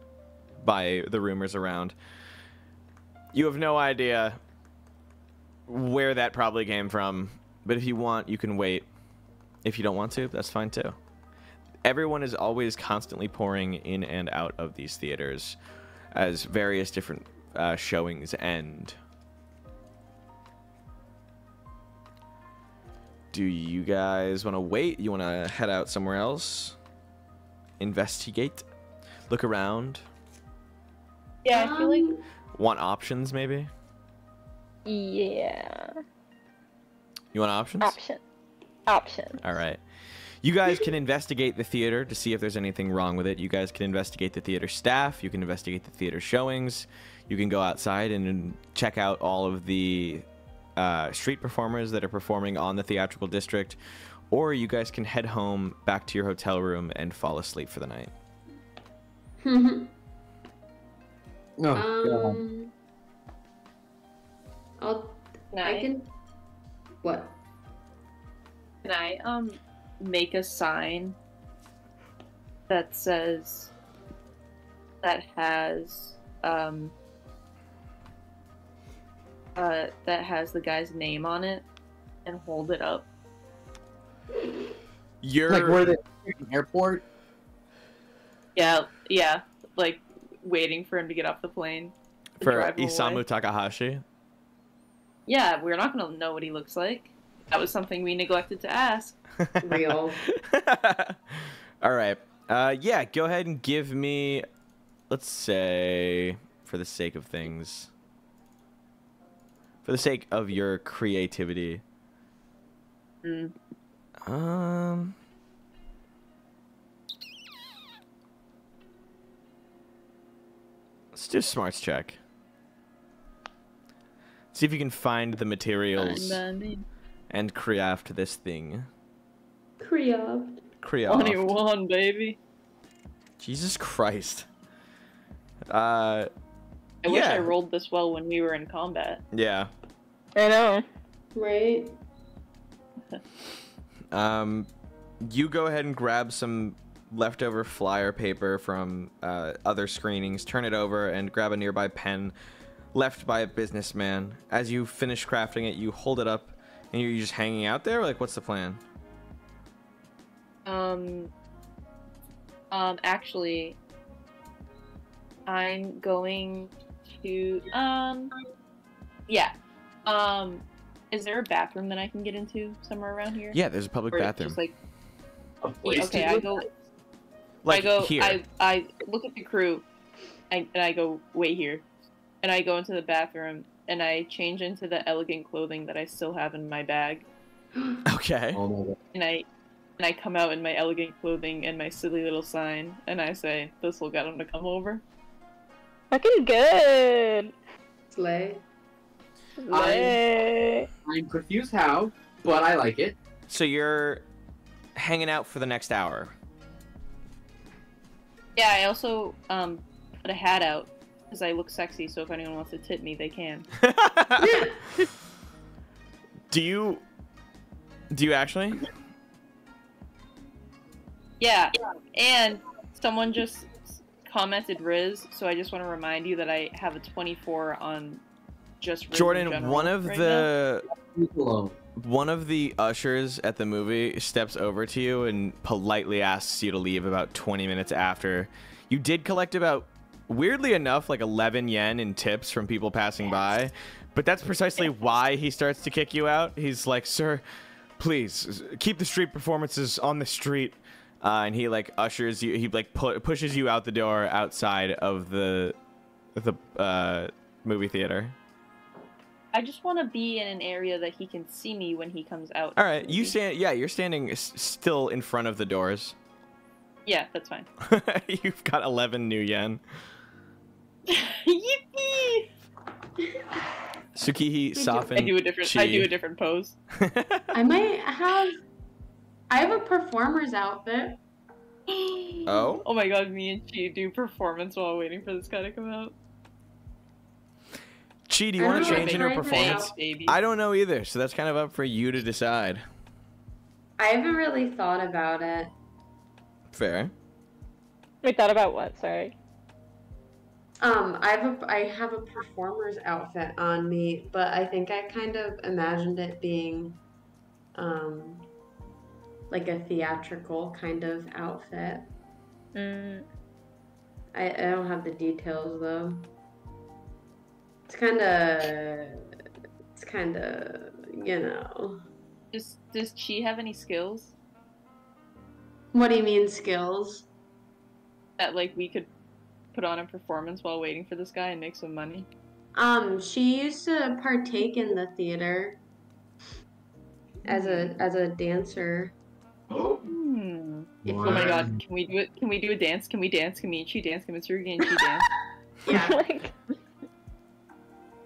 by the rumors around. You have no idea where that probably came from, but if you want, you can wait. If you don't want to, that's fine too. Everyone is always constantly pouring in and out of these theaters as various different uh, showings end. Do you guys want to wait? You want to head out somewhere else? Investigate? Look around? Yeah, I feel like Um, Want options maybe? Yeah. You want options? Option. Option. All right. You guys can investigate the theater to see if there's anything wrong with it. You guys can investigate the theater staff. You can investigate the theater showings. You can go outside and check out all of the uh, street performers that are performing on the theatrical district. Or you guys can head home back to your hotel room and fall asleep for the night. Oh, God. um, I'll. can I I, can. What? can I um make a sign that says that has um uh that has the guy's name on it and hold it up. You're like where the airport. Yeah, yeah, like waiting for him to get off the plane. For Isamu away. Takahashi. Yeah, we're not gonna know what he looks like. That was something we neglected to ask. Real. All right. Uh, yeah, go ahead and give me, let's say, for the sake of things, for the sake of your creativity, Mm. um, let's do a smarts check. See if you can find the materials and craft this thing. Creopt. Craft. Twenty-one, baby. Jesus Christ. Uh, I wish I rolled this well when we were in combat. yeah. I know. Right? Um, you go ahead and grab some leftover flyer paper from uh, other screenings, turn it over, and grab a nearby pen left by a businessman. As you finish crafting it, you hold it up, and you're just hanging out there. Like, what's the plan? Um, um, actually, I'm going to, um, yeah. Um, is there a bathroom that I can get into somewhere around here? Yeah, there's a public Or it's bathroom. Just like, A place okay, to I go, at. like I go, here. I, I look at the crew, I, and I go, wait here. And I go into the bathroom, and I change into the elegant clothing that I still have in my bag. Okay. Oh my god. and I and I come out in my elegant clothing and my silly little sign, and I say, "This will get him to come over." Fucking good. Slay. Slay. I'm confused how, but I like it. So you're hanging out for the next hour. Yeah, I also um put a hat out because I look sexy. So if anyone wants to tip me, they can. do you? Do you actually? Yeah, and someone just commented Rizz, so I just want to remind you that I have a 24 on just Jordan, general one of right the alone. one of the ushers at the movie steps over to you and politely asks you to leave about 20 minutes after. You did collect about weirdly enough like 11 yen in tips from people passing by, but that's precisely why he starts to kick you out. He's like, "Sir, please keep the street performances on the street." Uh, and he like ushers you he like pu- pushes you out the door outside of the the uh, movie theater. I just want to be in an area that he can see me when he comes out. All right, you Maybe. stand. Yeah, you're standing s- still in front of the doors. Yeah, that's fine. You've got 11 new yen. Yippee! Tsukihi softened. I do a different. I do a different pose. I might have. I have a performer's outfit. Oh? Oh my god, me and Chi do performance while waiting for this guy to come out. Chi, do you want to change in your performance? out. I don't know either, so that's kind of up for you to decide. I haven't really thought about it. Fair. We thought about what? Sorry. Um, I have a I have a performer's outfit on me, but I think I kind of imagined it being, um, like a theatrical kind of outfit. Mm, I, I don't have the details though. It's kind of, it's kind of, you know. Does Does Chi have any skills What do you mean skills? that like we could put on a performance while waiting for this guy and make some money? Um, she used to partake in the theater as a as a dancer. Hmm. If Oh my you- god, can we do it? Can we do a dance? Can we dance? Can me and Chi dance? Can Mitsurugi and Chi dance? Yeah, like,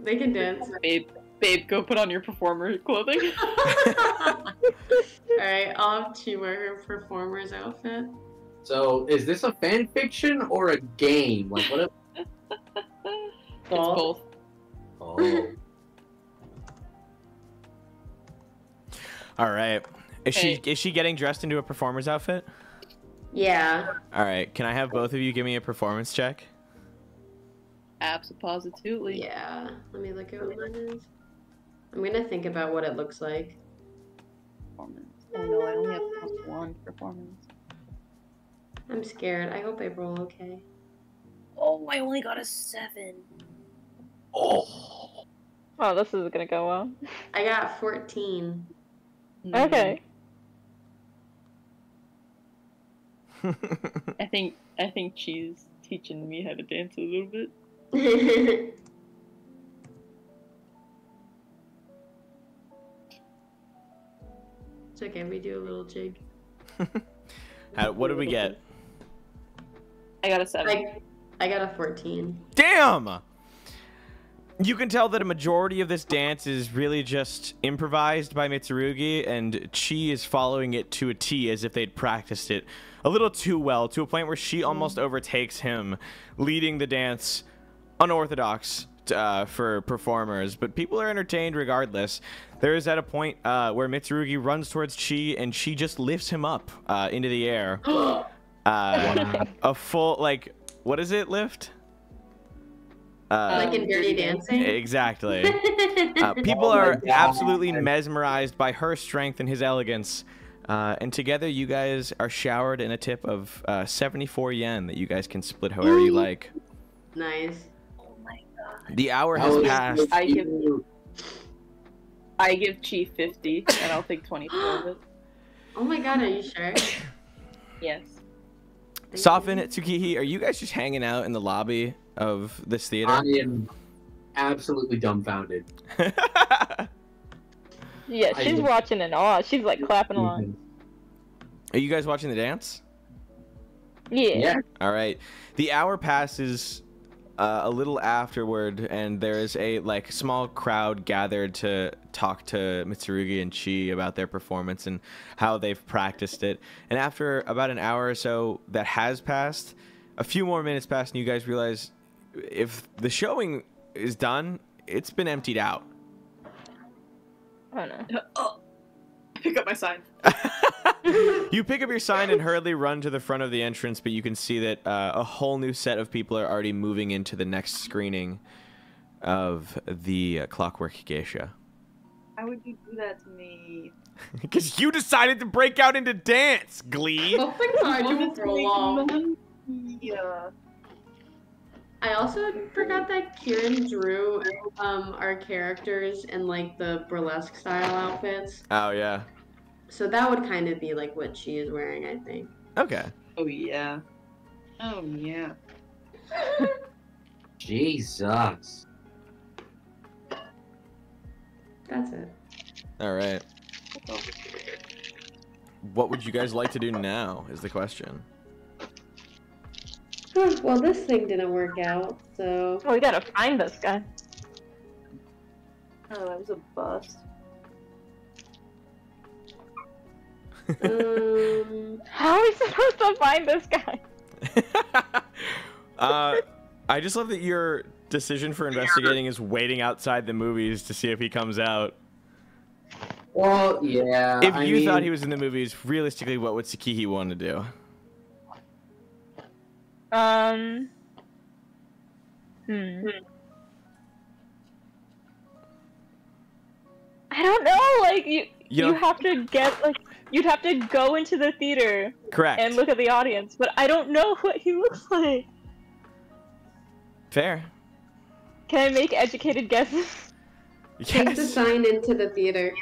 they can dance. babe, babe, go put on your performer clothing. All right, I'll have Chi wear her performer's outfit. So, is this a fan fiction or a game? Like, what? If, It's Both. both. oh, All right. Is Hey. she is she getting dressed into a performer's outfit? Yeah. All right. Can I have both of you give me a performance check? Absolutely. Yeah. Let me look at what mine is. I'm gonna think about what it looks like. Performance. Oh no, I only have plus one performance. I'm scared. I hope I roll okay. Oh, I only got a seven. Oh. Oh, this is gonna go well. I got 14. Mm-hmm. Okay. I think I think she's teaching me how to dance a little bit. It's okay, we do a little jig. How, what did we get? I got a seven. I, I got a 14. Damn! You can tell that a majority of this dance is really just improvised by Mitsurugi, and Chi is following it to a T as if they'd practiced it a little too well, to a point where she almost mm. overtakes him, leading the dance unorthodox uh, for performers. But people are entertained regardless. There is at a point uh, where Mitsurugi runs towards Chi, and she just lifts him up uh, into the air. Uh, a full, like, what is it, lift? Uh, like in Dirty Dancing? Exactly. Uh, people Oh are God. absolutely mesmerized by her strength and his elegance. Uh, and together, you guys are showered in a tip of uh, 74 yen that you guys can split however you like. nice. Oh my god. The hour has was- passed. I give I give Chi fifty, and I'll take twenty four of it. Oh my god, are you sure? Yes. Safin, Safin, you. Tsukihi, are you guys just hanging out in the lobby of this I theater? am absolutely dumbfounded. Yeah, she's did- watching in awe. She's like clapping along. Mm-hmm. are you guys watching the dance? Yeah. Yeah. All right. The hour passes uh, a little afterward, and there is a like small crowd gathered to talk to Mitsurugi and Chi about their performance and how they've practiced it. And after about an hour or so that has passed, a few more minutes pass, and you guys realize if the showing is done, it's been emptied out. Oh no. oh. Pick up my sign. you pick up your sign and hurriedly run to the front of the entrance, but you can see that uh, a whole new set of people are already moving into the next screening of the uh, Clockwork Geisha. Why would you do that to me? Because you decided to break out into dance, Glee. Oh my god, you for long. Yeah. I also forgot that Kieran drew um our characters in like the burlesque style outfits. Oh yeah. So that would kind of be like what she is wearing, I think. Okay. Oh yeah. Oh yeah. Jesus. That's it. All right. What would you guys like to do now? Is the question. Well, this thing didn't work out, so Oh, we gotta find this guy. Oh, that was a bust. Um How are we supposed to find this guy? uh, I just love that your decision for investigating is waiting outside the movies to see if he comes out. Well, yeah. If I you mean, thought he was in the movies, realistically, what would Tsukihi want to do? Um. Hmm. I don't know. Like you, You you, have to get like you'd have to go into the theater Correct. and look at the audience, but I don't know what he looks like. Fair. Can I make educated guesses? take the Yes. sign into the theater.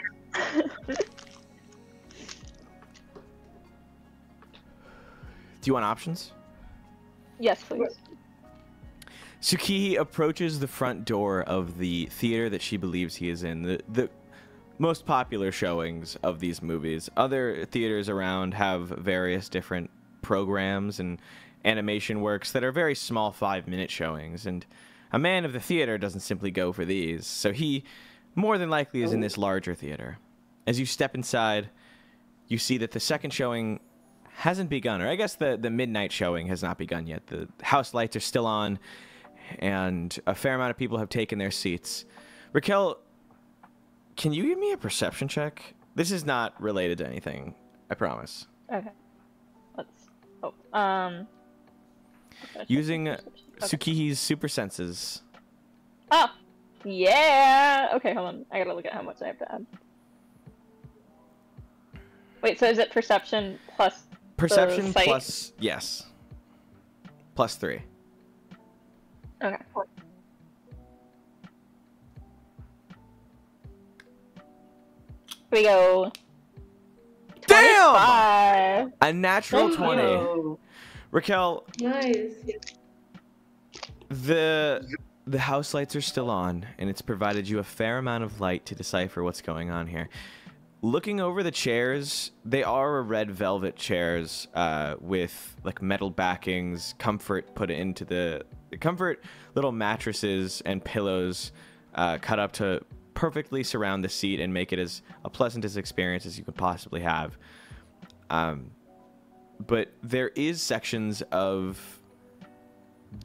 Do you want options? yes, please. Tsukihi approaches the front door of the theater that she believes he is in. The, the most popular showings of these movies. Other theaters around have various different programs and animation works that are very small five minute showings. And a man of the theater doesn't simply go for these. So he more than likely is in oh. this larger theater. As you step inside, you see that the second showing hasn't begun, or I guess the, the midnight showing has not begun yet. The house lights are still on, and a fair amount of people have taken their seats. Raquel, can you give me a perception check? This is not related to anything, I promise. Okay. Let's. Oh. Um. Using okay. Tsukihi's super senses. Oh. Yeah. Okay, hold on. I gotta look at how much I have to add. Wait. So is it perception plus? Perception plus yes. Plus three. Okay. We go. Damn! A natural Thank 20. you. Raquel, Nice. the the house lights are still on, and it's provided you a fair amount of light to decipher what's going on here. Looking over the chairs, they are red velvet chairs uh, with like metal backings, comfort put into the comfort little mattresses and pillows uh, cut up to perfectly surround the seat and make it as a pleasant as experience as you could possibly have. Um, but there is sections of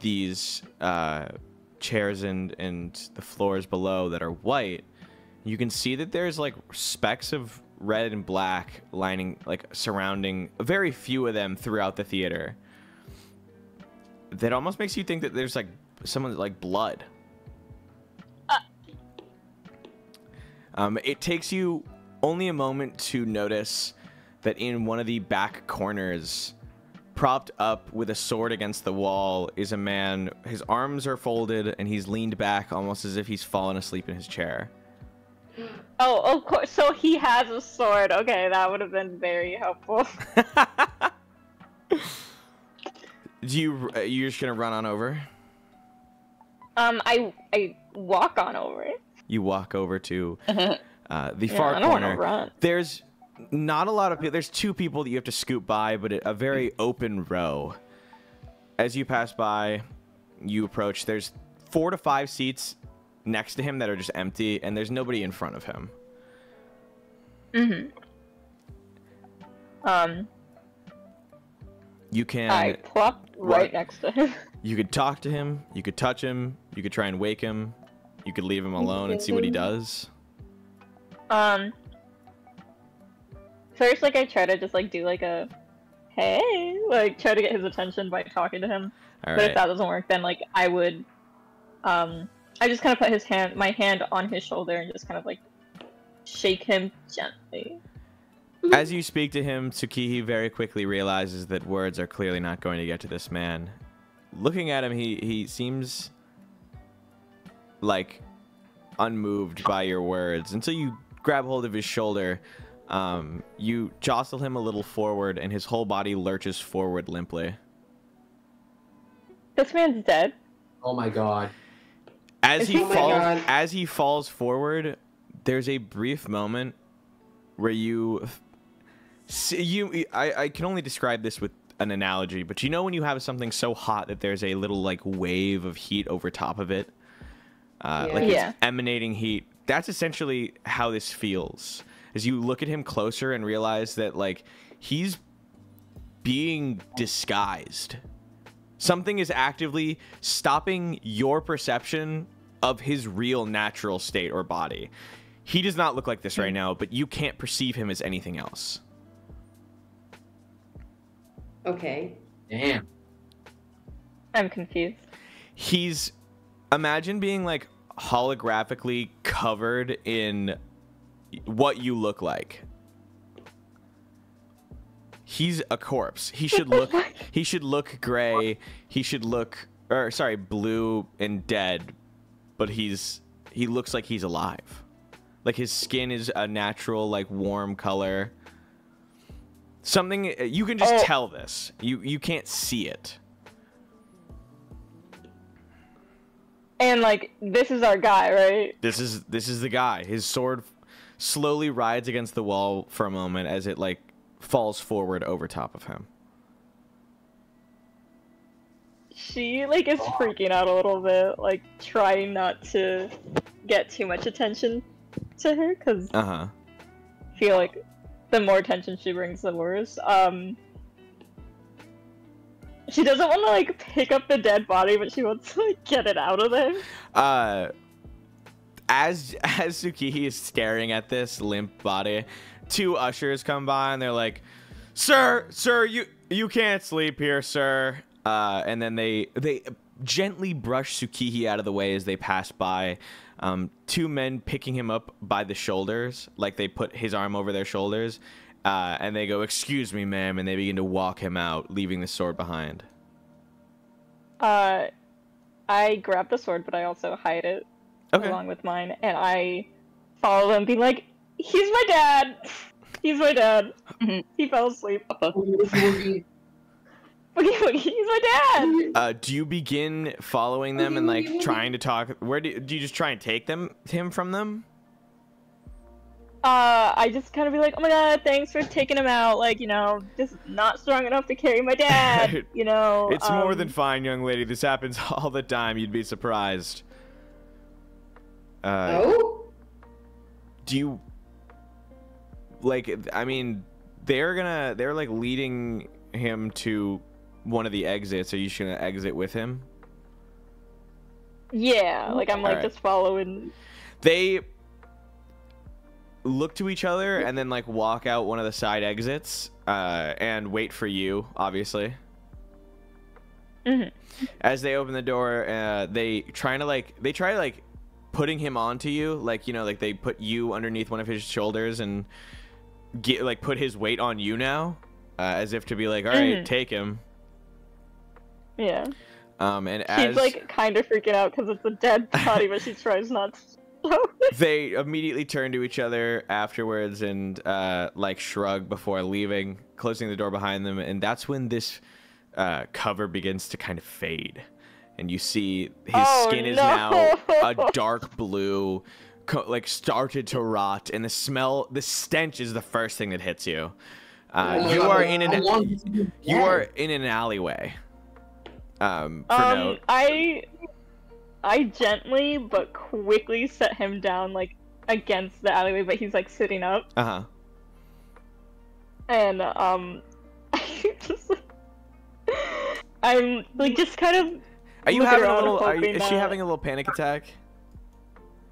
these uh, chairs and and the floors below that are white. You can see that there's like specks of red and black lining like surrounding very few of them throughout the theater. That almost makes you think that there's like someone like blood. Um, it takes you only a moment to notice that in one of the back corners, propped up with a sword against the wall, is a man. His arms are folded and he's leaned back almost as if he's fallen asleep in his chair. Oh, of course. So he has a sword. Okay, that would have been very helpful. Do you uh, you're just gonna run on over? Um, I I walk on over it. You walk over to uh, the Yeah, far corner. There's not a lot of people. There's two people that you have to scoot by, but a very open row. As you pass by, you approach. There's four to five seats next to him that are just empty, and there's nobody in front of him. Mm-hmm. Um, You can I plop right right. next to him. you could talk to him, you could touch him, you could try and wake him, you could leave him alone and see what he does. Um, first, like I try to just like do like a, hey, like try to get his attention by talking to him. All but if that doesn't work, then like I would, um, I just kind of put his hand, my hand on his shoulder, and just kind of like shake him gently. As you speak to him, Tsukihi very quickly realizes that words are clearly not going to get to this man. Looking at him, he, he seems like unmoved by your words until you grab hold of his shoulder. Um, you jostle him a little forward, and his whole body lurches forward limply. This man's dead. Oh my god. As Is he he- Oh falls, God. as he falls forward, there's a brief moment where you, see, you, I, I can only describe this with an analogy, but you know when you have something so hot that there's a little like wave of heat over top of it, uh, Yeah. like Yeah. it's emanating heat. That's essentially how this feels. As you look at him closer and realize that like he's being disguised. Something is actively stopping your perception of his real natural state or body. He does not look like this right now, but you can't perceive him as anything else. Okay. Damn. I'm confused. He's imagine being like holographically covered in what you look like. He's a corpse. He should look he should look gray. He should look or sorry, blue and dead, but he's he looks like he's alive. Like his skin is a natural like warm color. Something you can just Oh. tell this. You you can't see it. And like this is our guy, right? This is this is the guy. His sword slowly rides against the wall for a moment as it like falls forward over top of him. She like is freaking out a little bit, like trying not to get too much attention to her, because Uh huh. Feel like the more attention she brings, the worse. Um, she doesn't want to like pick up the dead body, but she wants to like get it out of there. Uh, as as Tsukihi is staring at this limp body, two ushers come by and they're like, "Sir, sir, you you can't sleep here, sir." Uh, and then they they gently brush Tsukihi out of the way as they pass by. Um, two men picking him up by the shoulders, like they put his arm over their shoulders, uh, and they go, "Excuse me, ma'am," and they begin to walk him out, leaving the sword behind. Uh, I grab the sword, but I also hide it Okay. along with mine, and I follow them, being like, "He's my dad. He's my dad. He fell asleep. Boogie Boogie, he's my dad." Uh, do you begin following them and like trying to talk? Where do, do you just try and take them him from them? Uh, I just kind of be like, "Oh my god, thanks for taking him out. Like, you know, just not strong enough to carry my dad. You know, It's more um, than fine, young lady. This happens all the time. You'd be surprised. Uh, Oh? do you like i mean they're gonna they're like leading him to one of the exits are you just gonna exit with him Yeah, like I'm like Alright. just following. they look to each other and then like walk out one of the side exits uh, and wait for you obviously Mhm. as they open the door uh, they trying to like they try like putting him onto you like you know like they put you underneath one of his shoulders and get like put his weight on you now uh, as if to be like all right Mhm. take him Yeah, um and she's as like kind of freaking out because it's a dead body, but she tries not to. they immediately turn to each other afterwards and uh, like shrug before leaving, closing the door behind them, and that's when this uh, cover begins to kind of fade, and you see his Oh, skin is no. now a dark blue, co- like started to rot, and the smell, the stench is the first thing that hits you. Uh, Oh you are in an long has he been you are in an alleyway. Um, for Um, I, I gently but quickly set him down like against the alleyway, but he's like sitting up, uh huh. and um, just, I'm like just kind of Are you having a little? Are you, is she having a little panic attack?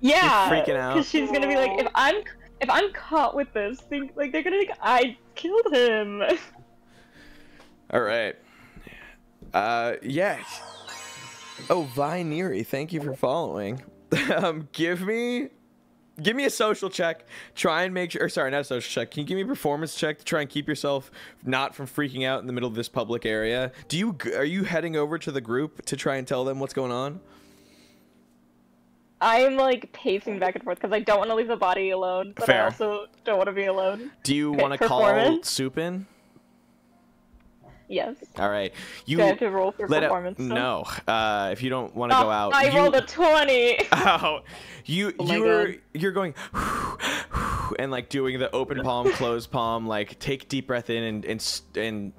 yeah, freaking out. because she's gonna be like, if I'm if I'm caught with this, think like they're gonna think I killed him. All right. Uh, yeah. Oh, Vinery, thank you for following. um, give me, give me a social check. Try and make sure. Sorry, not a social check. Can you give me a performance check to try and keep yourself not from freaking out in the middle of this public area? Do you are you heading over to the group to try and tell them what's going on? I'm like pacing back and forth because I don't want to leave the body alone, but Fair. I also don't want to be alone. Do you Okay, want to call performance? Soup in? Yes. All right. You Do I have to roll for performance? still? no. Uh, if you don't want to Oh, go out, I you, rolled a twenty. Oh, you oh you're God. you're going and like doing the open palm, closed palm, like take deep breath in and and and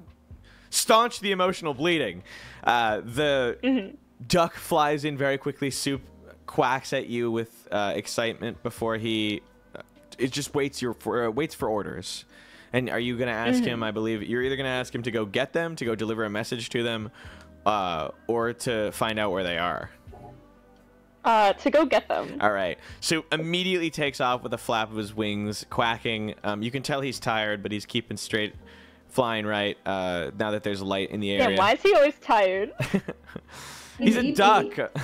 staunch the emotional bleeding. Uh, the Mhm. duck flies in very quickly. Soup quacks at you with uh, excitement before he uh, it just waits your for uh, waits for orders. And are you gonna ask him? I believe you're either gonna ask him to go get them, to go deliver a message to them, uh, or to find out where they are. Uh, to go get them. All right. So immediately takes off with a flap of his wings, quacking. Um, you can tell he's tired, but he's keeping straight, flying right. Uh, now that there's light in the Yeah, area. why is he always tired? he's a duck. beep.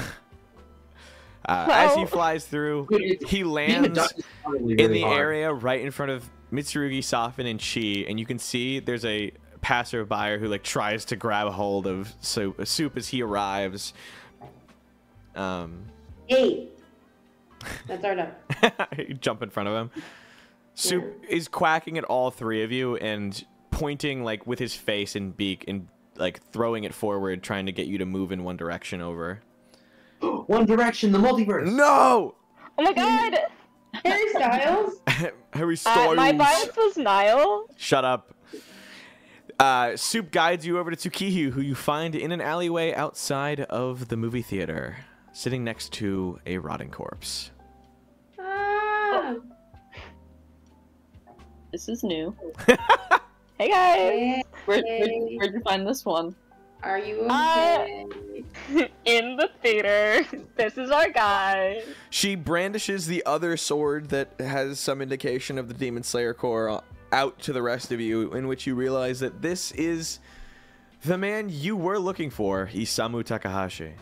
Uh, as he flies through, he lands duck in the hard. area right in front of Mitsurugi, Safin, and Chi, and you can see there's a passerby who like tries to grab a hold of soup, soup as he arrives. Um, Hey. That's our duck. you jump in front of him. Soup is quacking at all three of you and pointing like with his face and beak and like throwing it forward, trying to get you to move in one direction over. One Direction, the multiverse. No, Oh my god! Harry Styles? Harry Uh, my bias was Niall. Shut up. Uh, Soup guides you over to Tsukihi, who you find in an alleyway outside of the movie theater, sitting next to a rotting corpse. Ah. This is new. Hey guys! Hey, Where, where'd, where'd you find this one? Are you Uh. In the theater. This is our guy. She brandishes the other sword that has some indication of the Demon Slayer Corps out to the rest of you, in which you realize that this is the man you were looking for, Isamu Takahashi.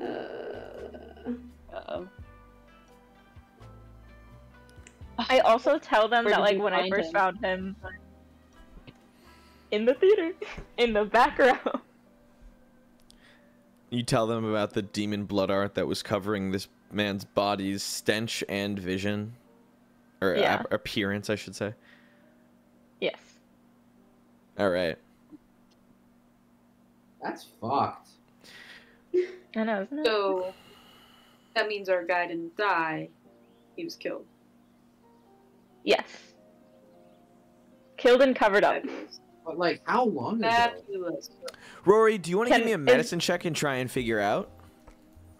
Uh, Uh, I also tell them Where that like when I first him? found him in the theater, in the background. You tell them about the demon blood art that was covering this man's body's stench and vision, or Yeah. ap- appearance, I should say. Yes. All right. That's fucked. I know, isn't it? So that means our guy didn't die. He was killed. Yes. Killed and covered up. Fabulous. But like, how long ago? Fabulous. Rory, do you want to give me a is- medicine check and try and figure out?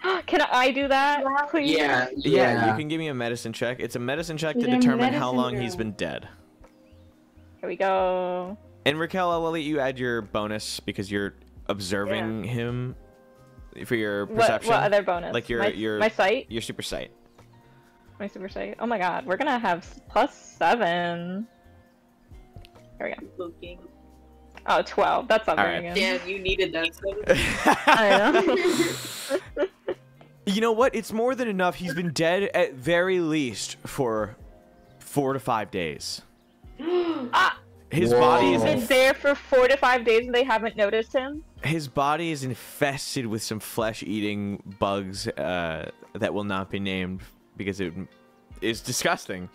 Can I do that, please? Yeah, Yeah, yeah. you can give me a medicine check. It's a medicine check to He's a determine how medicine long he's been dead. Here we go. And Raquel, I'll let you add your bonus because you're observing him for your perception. what other bonus? Like your- my, your- my sight, Your super sight. my super sight. Oh my god, we're gonna have plus seven. Here we go. Looking. Oh, 12. That's not All very right. good. Damn, you needed that. I know. you know what? It's more than enough. He's been dead at very least for four to five days. ah, His Whoa. body he's is been there for four to five days and they haven't noticed him. his body is infested with some flesh-eating bugs uh, that will not be named because it is disgusting.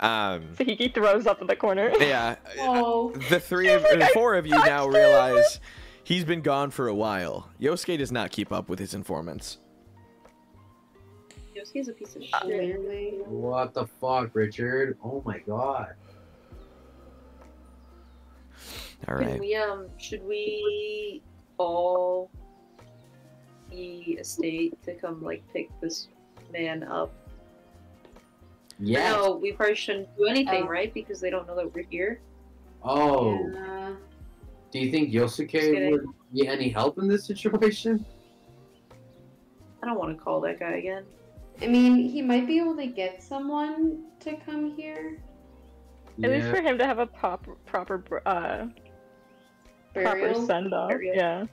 Um, Tahiki throws up in the corner. yeah, Oh. the three of like, the "I four of you now him!" realize he's been gone for a while. Yosuke does not keep up with his informants. Yosuke's a piece of shit. Clearly. What the fuck, Richard? Oh my god. All right. Can we um should we all the estate to come like pick this man up? Yeah. No, we probably shouldn't do anything, Oh. right? Because they don't know that we're here. Oh, Yeah. do you think Yosuke would be any help in this situation? I don't want to call that guy again. I mean, he might be able to get someone to come here. At least for him to have a proper, proper, uh, proper send off. Yeah.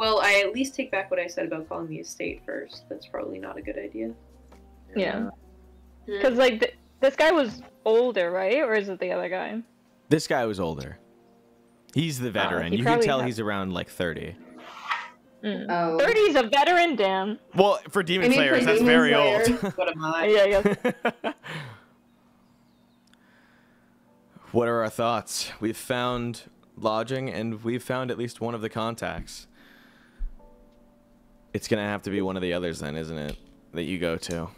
Well, I at least take back what I said about calling the estate first. That's probably not a good idea. Yeah. Because, like, th- this guy was older, right? Or is it the other guy? This guy was older. He's the veteran. Uh, you can tell had- he's around like 30. Mm. Oh. 30's a veteran, damn. Well, for Demon I mean, Slayers, for that's Demon very Slayers. old. What am I? Yeah, yeah. what are our thoughts? We've found lodging and we've found at least one of the contacts. It's gonna have to be one of the others then, isn't it? That you go to.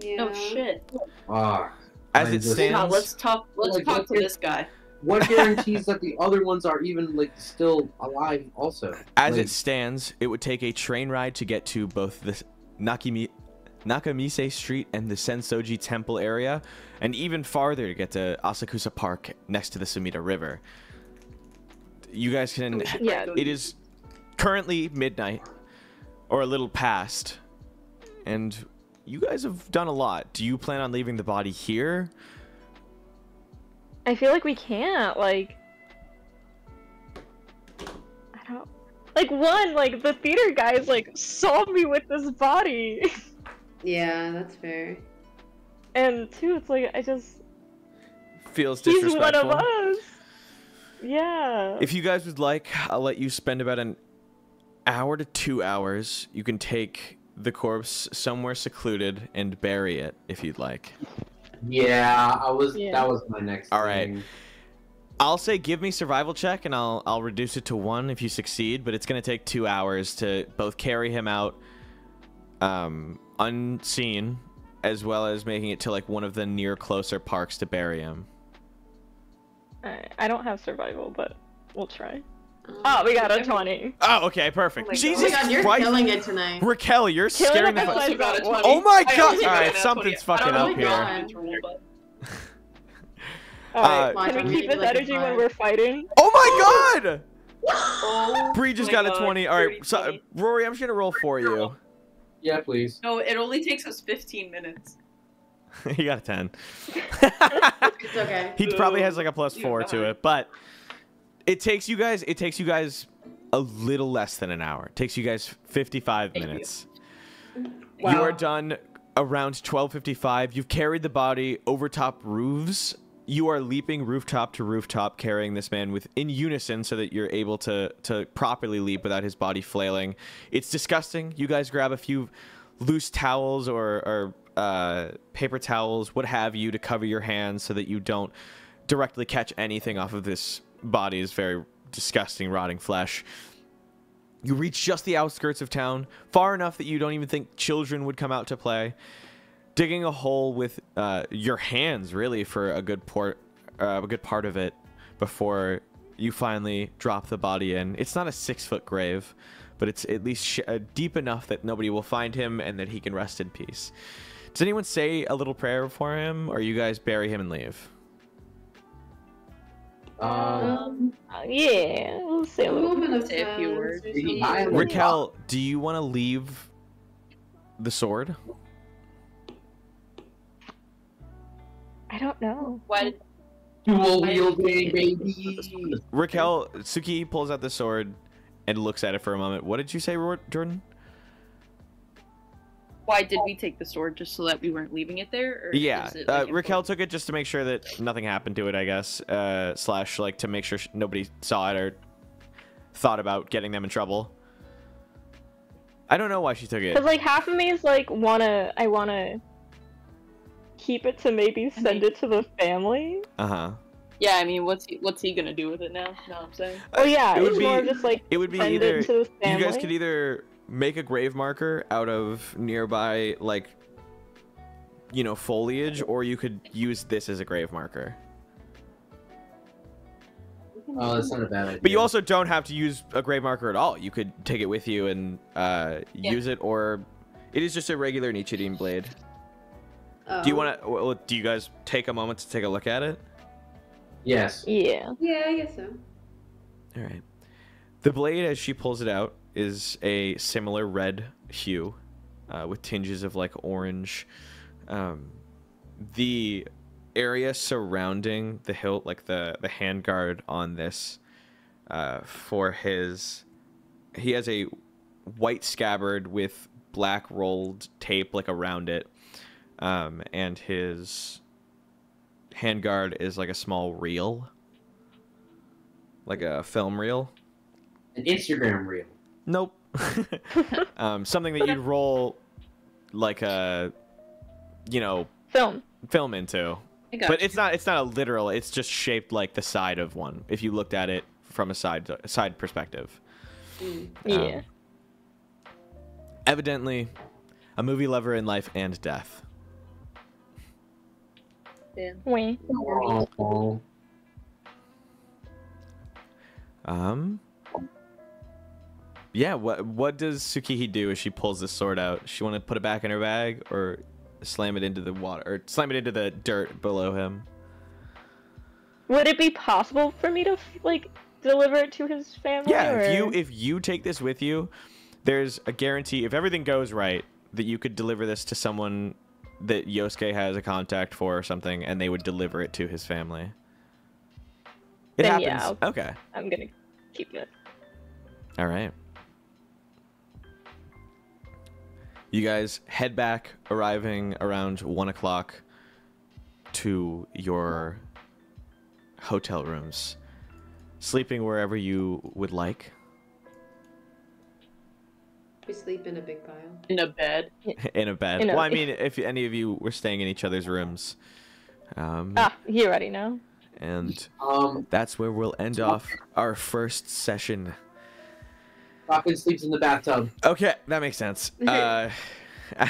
Yeah. No shit. Ah, As I it just- stands, No, let's talk. Let's Like, talk to this guy. what guarantees that the other ones are even like still alive? Also, as Like, it stands, it would take a train ride to get to both the Nakimi Nakamise Street and the Sensoji Temple area, and even farther to get to Asakusa Park next to the Sumida River. You guys can. Yeah, It is currently midnight, or a little past, and you guys have done a lot. Do you plan on leaving the body here? I feel like we can't, like. I don't. Like, one, like, the theater guys, like, saw me with this body. Yeah, that's fair. and two, it's like, I just. Feels disrespectful. He's disrespectful. one of us! Yeah. If you guys would like, I'll let you spend about an hour to two hours. You can take the corpse somewhere secluded and bury it if you'd like. yeah, I was. Yeah. That was my next. All right. thing. I'll say give me survival check and I'll I'll reduce it to one if you succeed, but it's gonna take two hours to both carry him out um unseen as well as making it to like one of the near closer parks to bury him. Alright, I don't have survival, but we'll try. Oh, we got a 20. Oh, okay, perfect. Oh my God. Jesus Oh my god, you're Christ. killing it tonight. Raquel, you're Killing scaring the by fu- also got a Oh 20. Oh my God! Alright, something's fucking up here. I have to roll, but- Alright, Uh, can we keep this like energy when we're fighting? Oh my god! Oh Bree just my got a 20. Alright, so Rory, I'm just gonna roll for you. Yeah, please. No, it only takes us 15 minutes. he got a 10. It's okay. he probably has like a plus You're four to it, but it takes you guys. It takes you guys a little less than an hour. It takes you guys 55 Thank you. minutes. Wow. You are done around 12:55. You've carried the body over top roofs you are leaping rooftop to rooftop carrying this man with in unison so that you're able to to properly leap without his body flailing it's disgusting you guys grab a few loose towels or, or uh, paper towels what have you to cover your hands so that you don't directly catch anything off of this body's very disgusting rotting flesh. You reach just the outskirts of town far enough that you don't even think children would come out to play. Digging a hole with uh, your hands really for a good port uh, a good part of it before you finally drop the body in. It's not a six foot grave but it's at least uh, deep enough that nobody will find him and that he can rest in peace. Does anyone say a little prayer for him or you guys bury him and leave Um, Um, yeah, we'll say a a little. moment of Say a few silence words. or He- something. I- raquel do you want to leave the sword I don't know. Why did dual wielding, baby. raquel suki pulls out the sword and looks at it for a moment what did you say jordan why did we take the sword just so that we weren't leaving it there? Or Yeah, is it, uh, Raquel took it just to make sure that nothing happened to it, I guess. Uh, slash, like to make sure sh- nobody saw it or thought about getting them in trouble. I don't know why she took it. Cause like half of me is like wanna, I wanna keep it to maybe I send mean- it to the family. Uh huh. Yeah, I mean, what's he, what's he gonna do with it now? You Know what I'm saying? Oh yeah, it would it's more be- just like It would be either to you guys could either make a grave marker out of nearby like you know foliage, or you could use this as a grave marker. Oh, that's not a bad idea. But you also don't have to use a grave marker at all. You could take it with you and uh, Yeah. use it, or it is just a regular Nichirin blade. Oh. Do you want to? Well, do you guys take a moment to take a look at it? Yes. Yeah. Yeah, I guess so. All right. The blade, as she pulls it out, is a similar red hue, uh, with tinges of like orange. Um, the area surrounding the hilt, like the the handguard on this, uh, for his, he has a white scabbard with black rolled tape like around it, um, and his handguard is like a small reel, like a film reel. An Instagram reel. Nope. um, something that you'd roll like a, you know, Film. film into. But you. it's not. It's not a literal. It's just shaped like the side of one. If you looked at it from a side side perspective. Mm. Yeah. Um, evidently, a movie lover in life and death. Damn. Wait. Oh, Um. Yeah. What What does Tsukihi do as she pulls this sword out? She want to put it back in her bag or slam it into the water or slam it into the dirt below him? Would it be possible for me to like deliver it to his family? Yeah, if you if you take this with you, there's a guarantee if everything goes right that you could deliver this to someone that Yosuke has a contact for or something, and they would deliver it to his family. It Then happens. yeah, Okay. I'm gonna keep it. All right. You guys head back, arriving around one o'clock to your hotel rooms, sleeping wherever you would like. We sleep in a big pile. in a bed. in a bed. In a- well, I mean, if any of you were staying in each other's rooms, um, Ah, you already know. and Um, that's where we'll end off our first session. Falcon sleeps in the bathtub. Okay, that makes sense. Uh,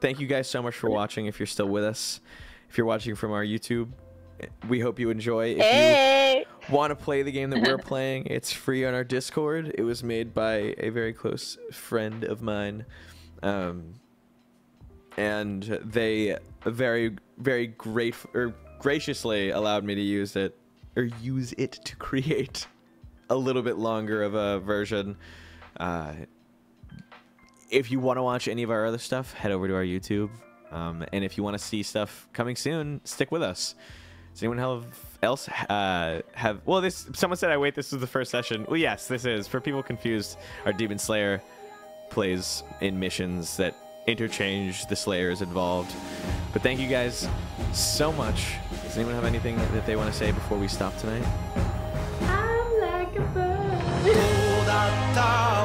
thank you guys so much for watching. If you're still with us, if you're watching from our YouTube, we hope you enjoy. If you want to play the game that we're playing, it's free on our Discord. It was made by a very close friend of mine. Um, and they very, very great or graciously allowed me to use it or use it to create a little bit longer of a version. Uh, if you want to watch any of our other stuff, head over to our YouTube. Um, and if you want to see stuff coming soon, stick with us. Does anyone have else uh, have? Well, this someone said I wait. This is the first session. Well, yes, this is. For people confused, our Demon Slayer plays in missions that interchange the Slayers involved. But thank you guys. so much. Does anyone have anything that they want to say before we stop tonight? da da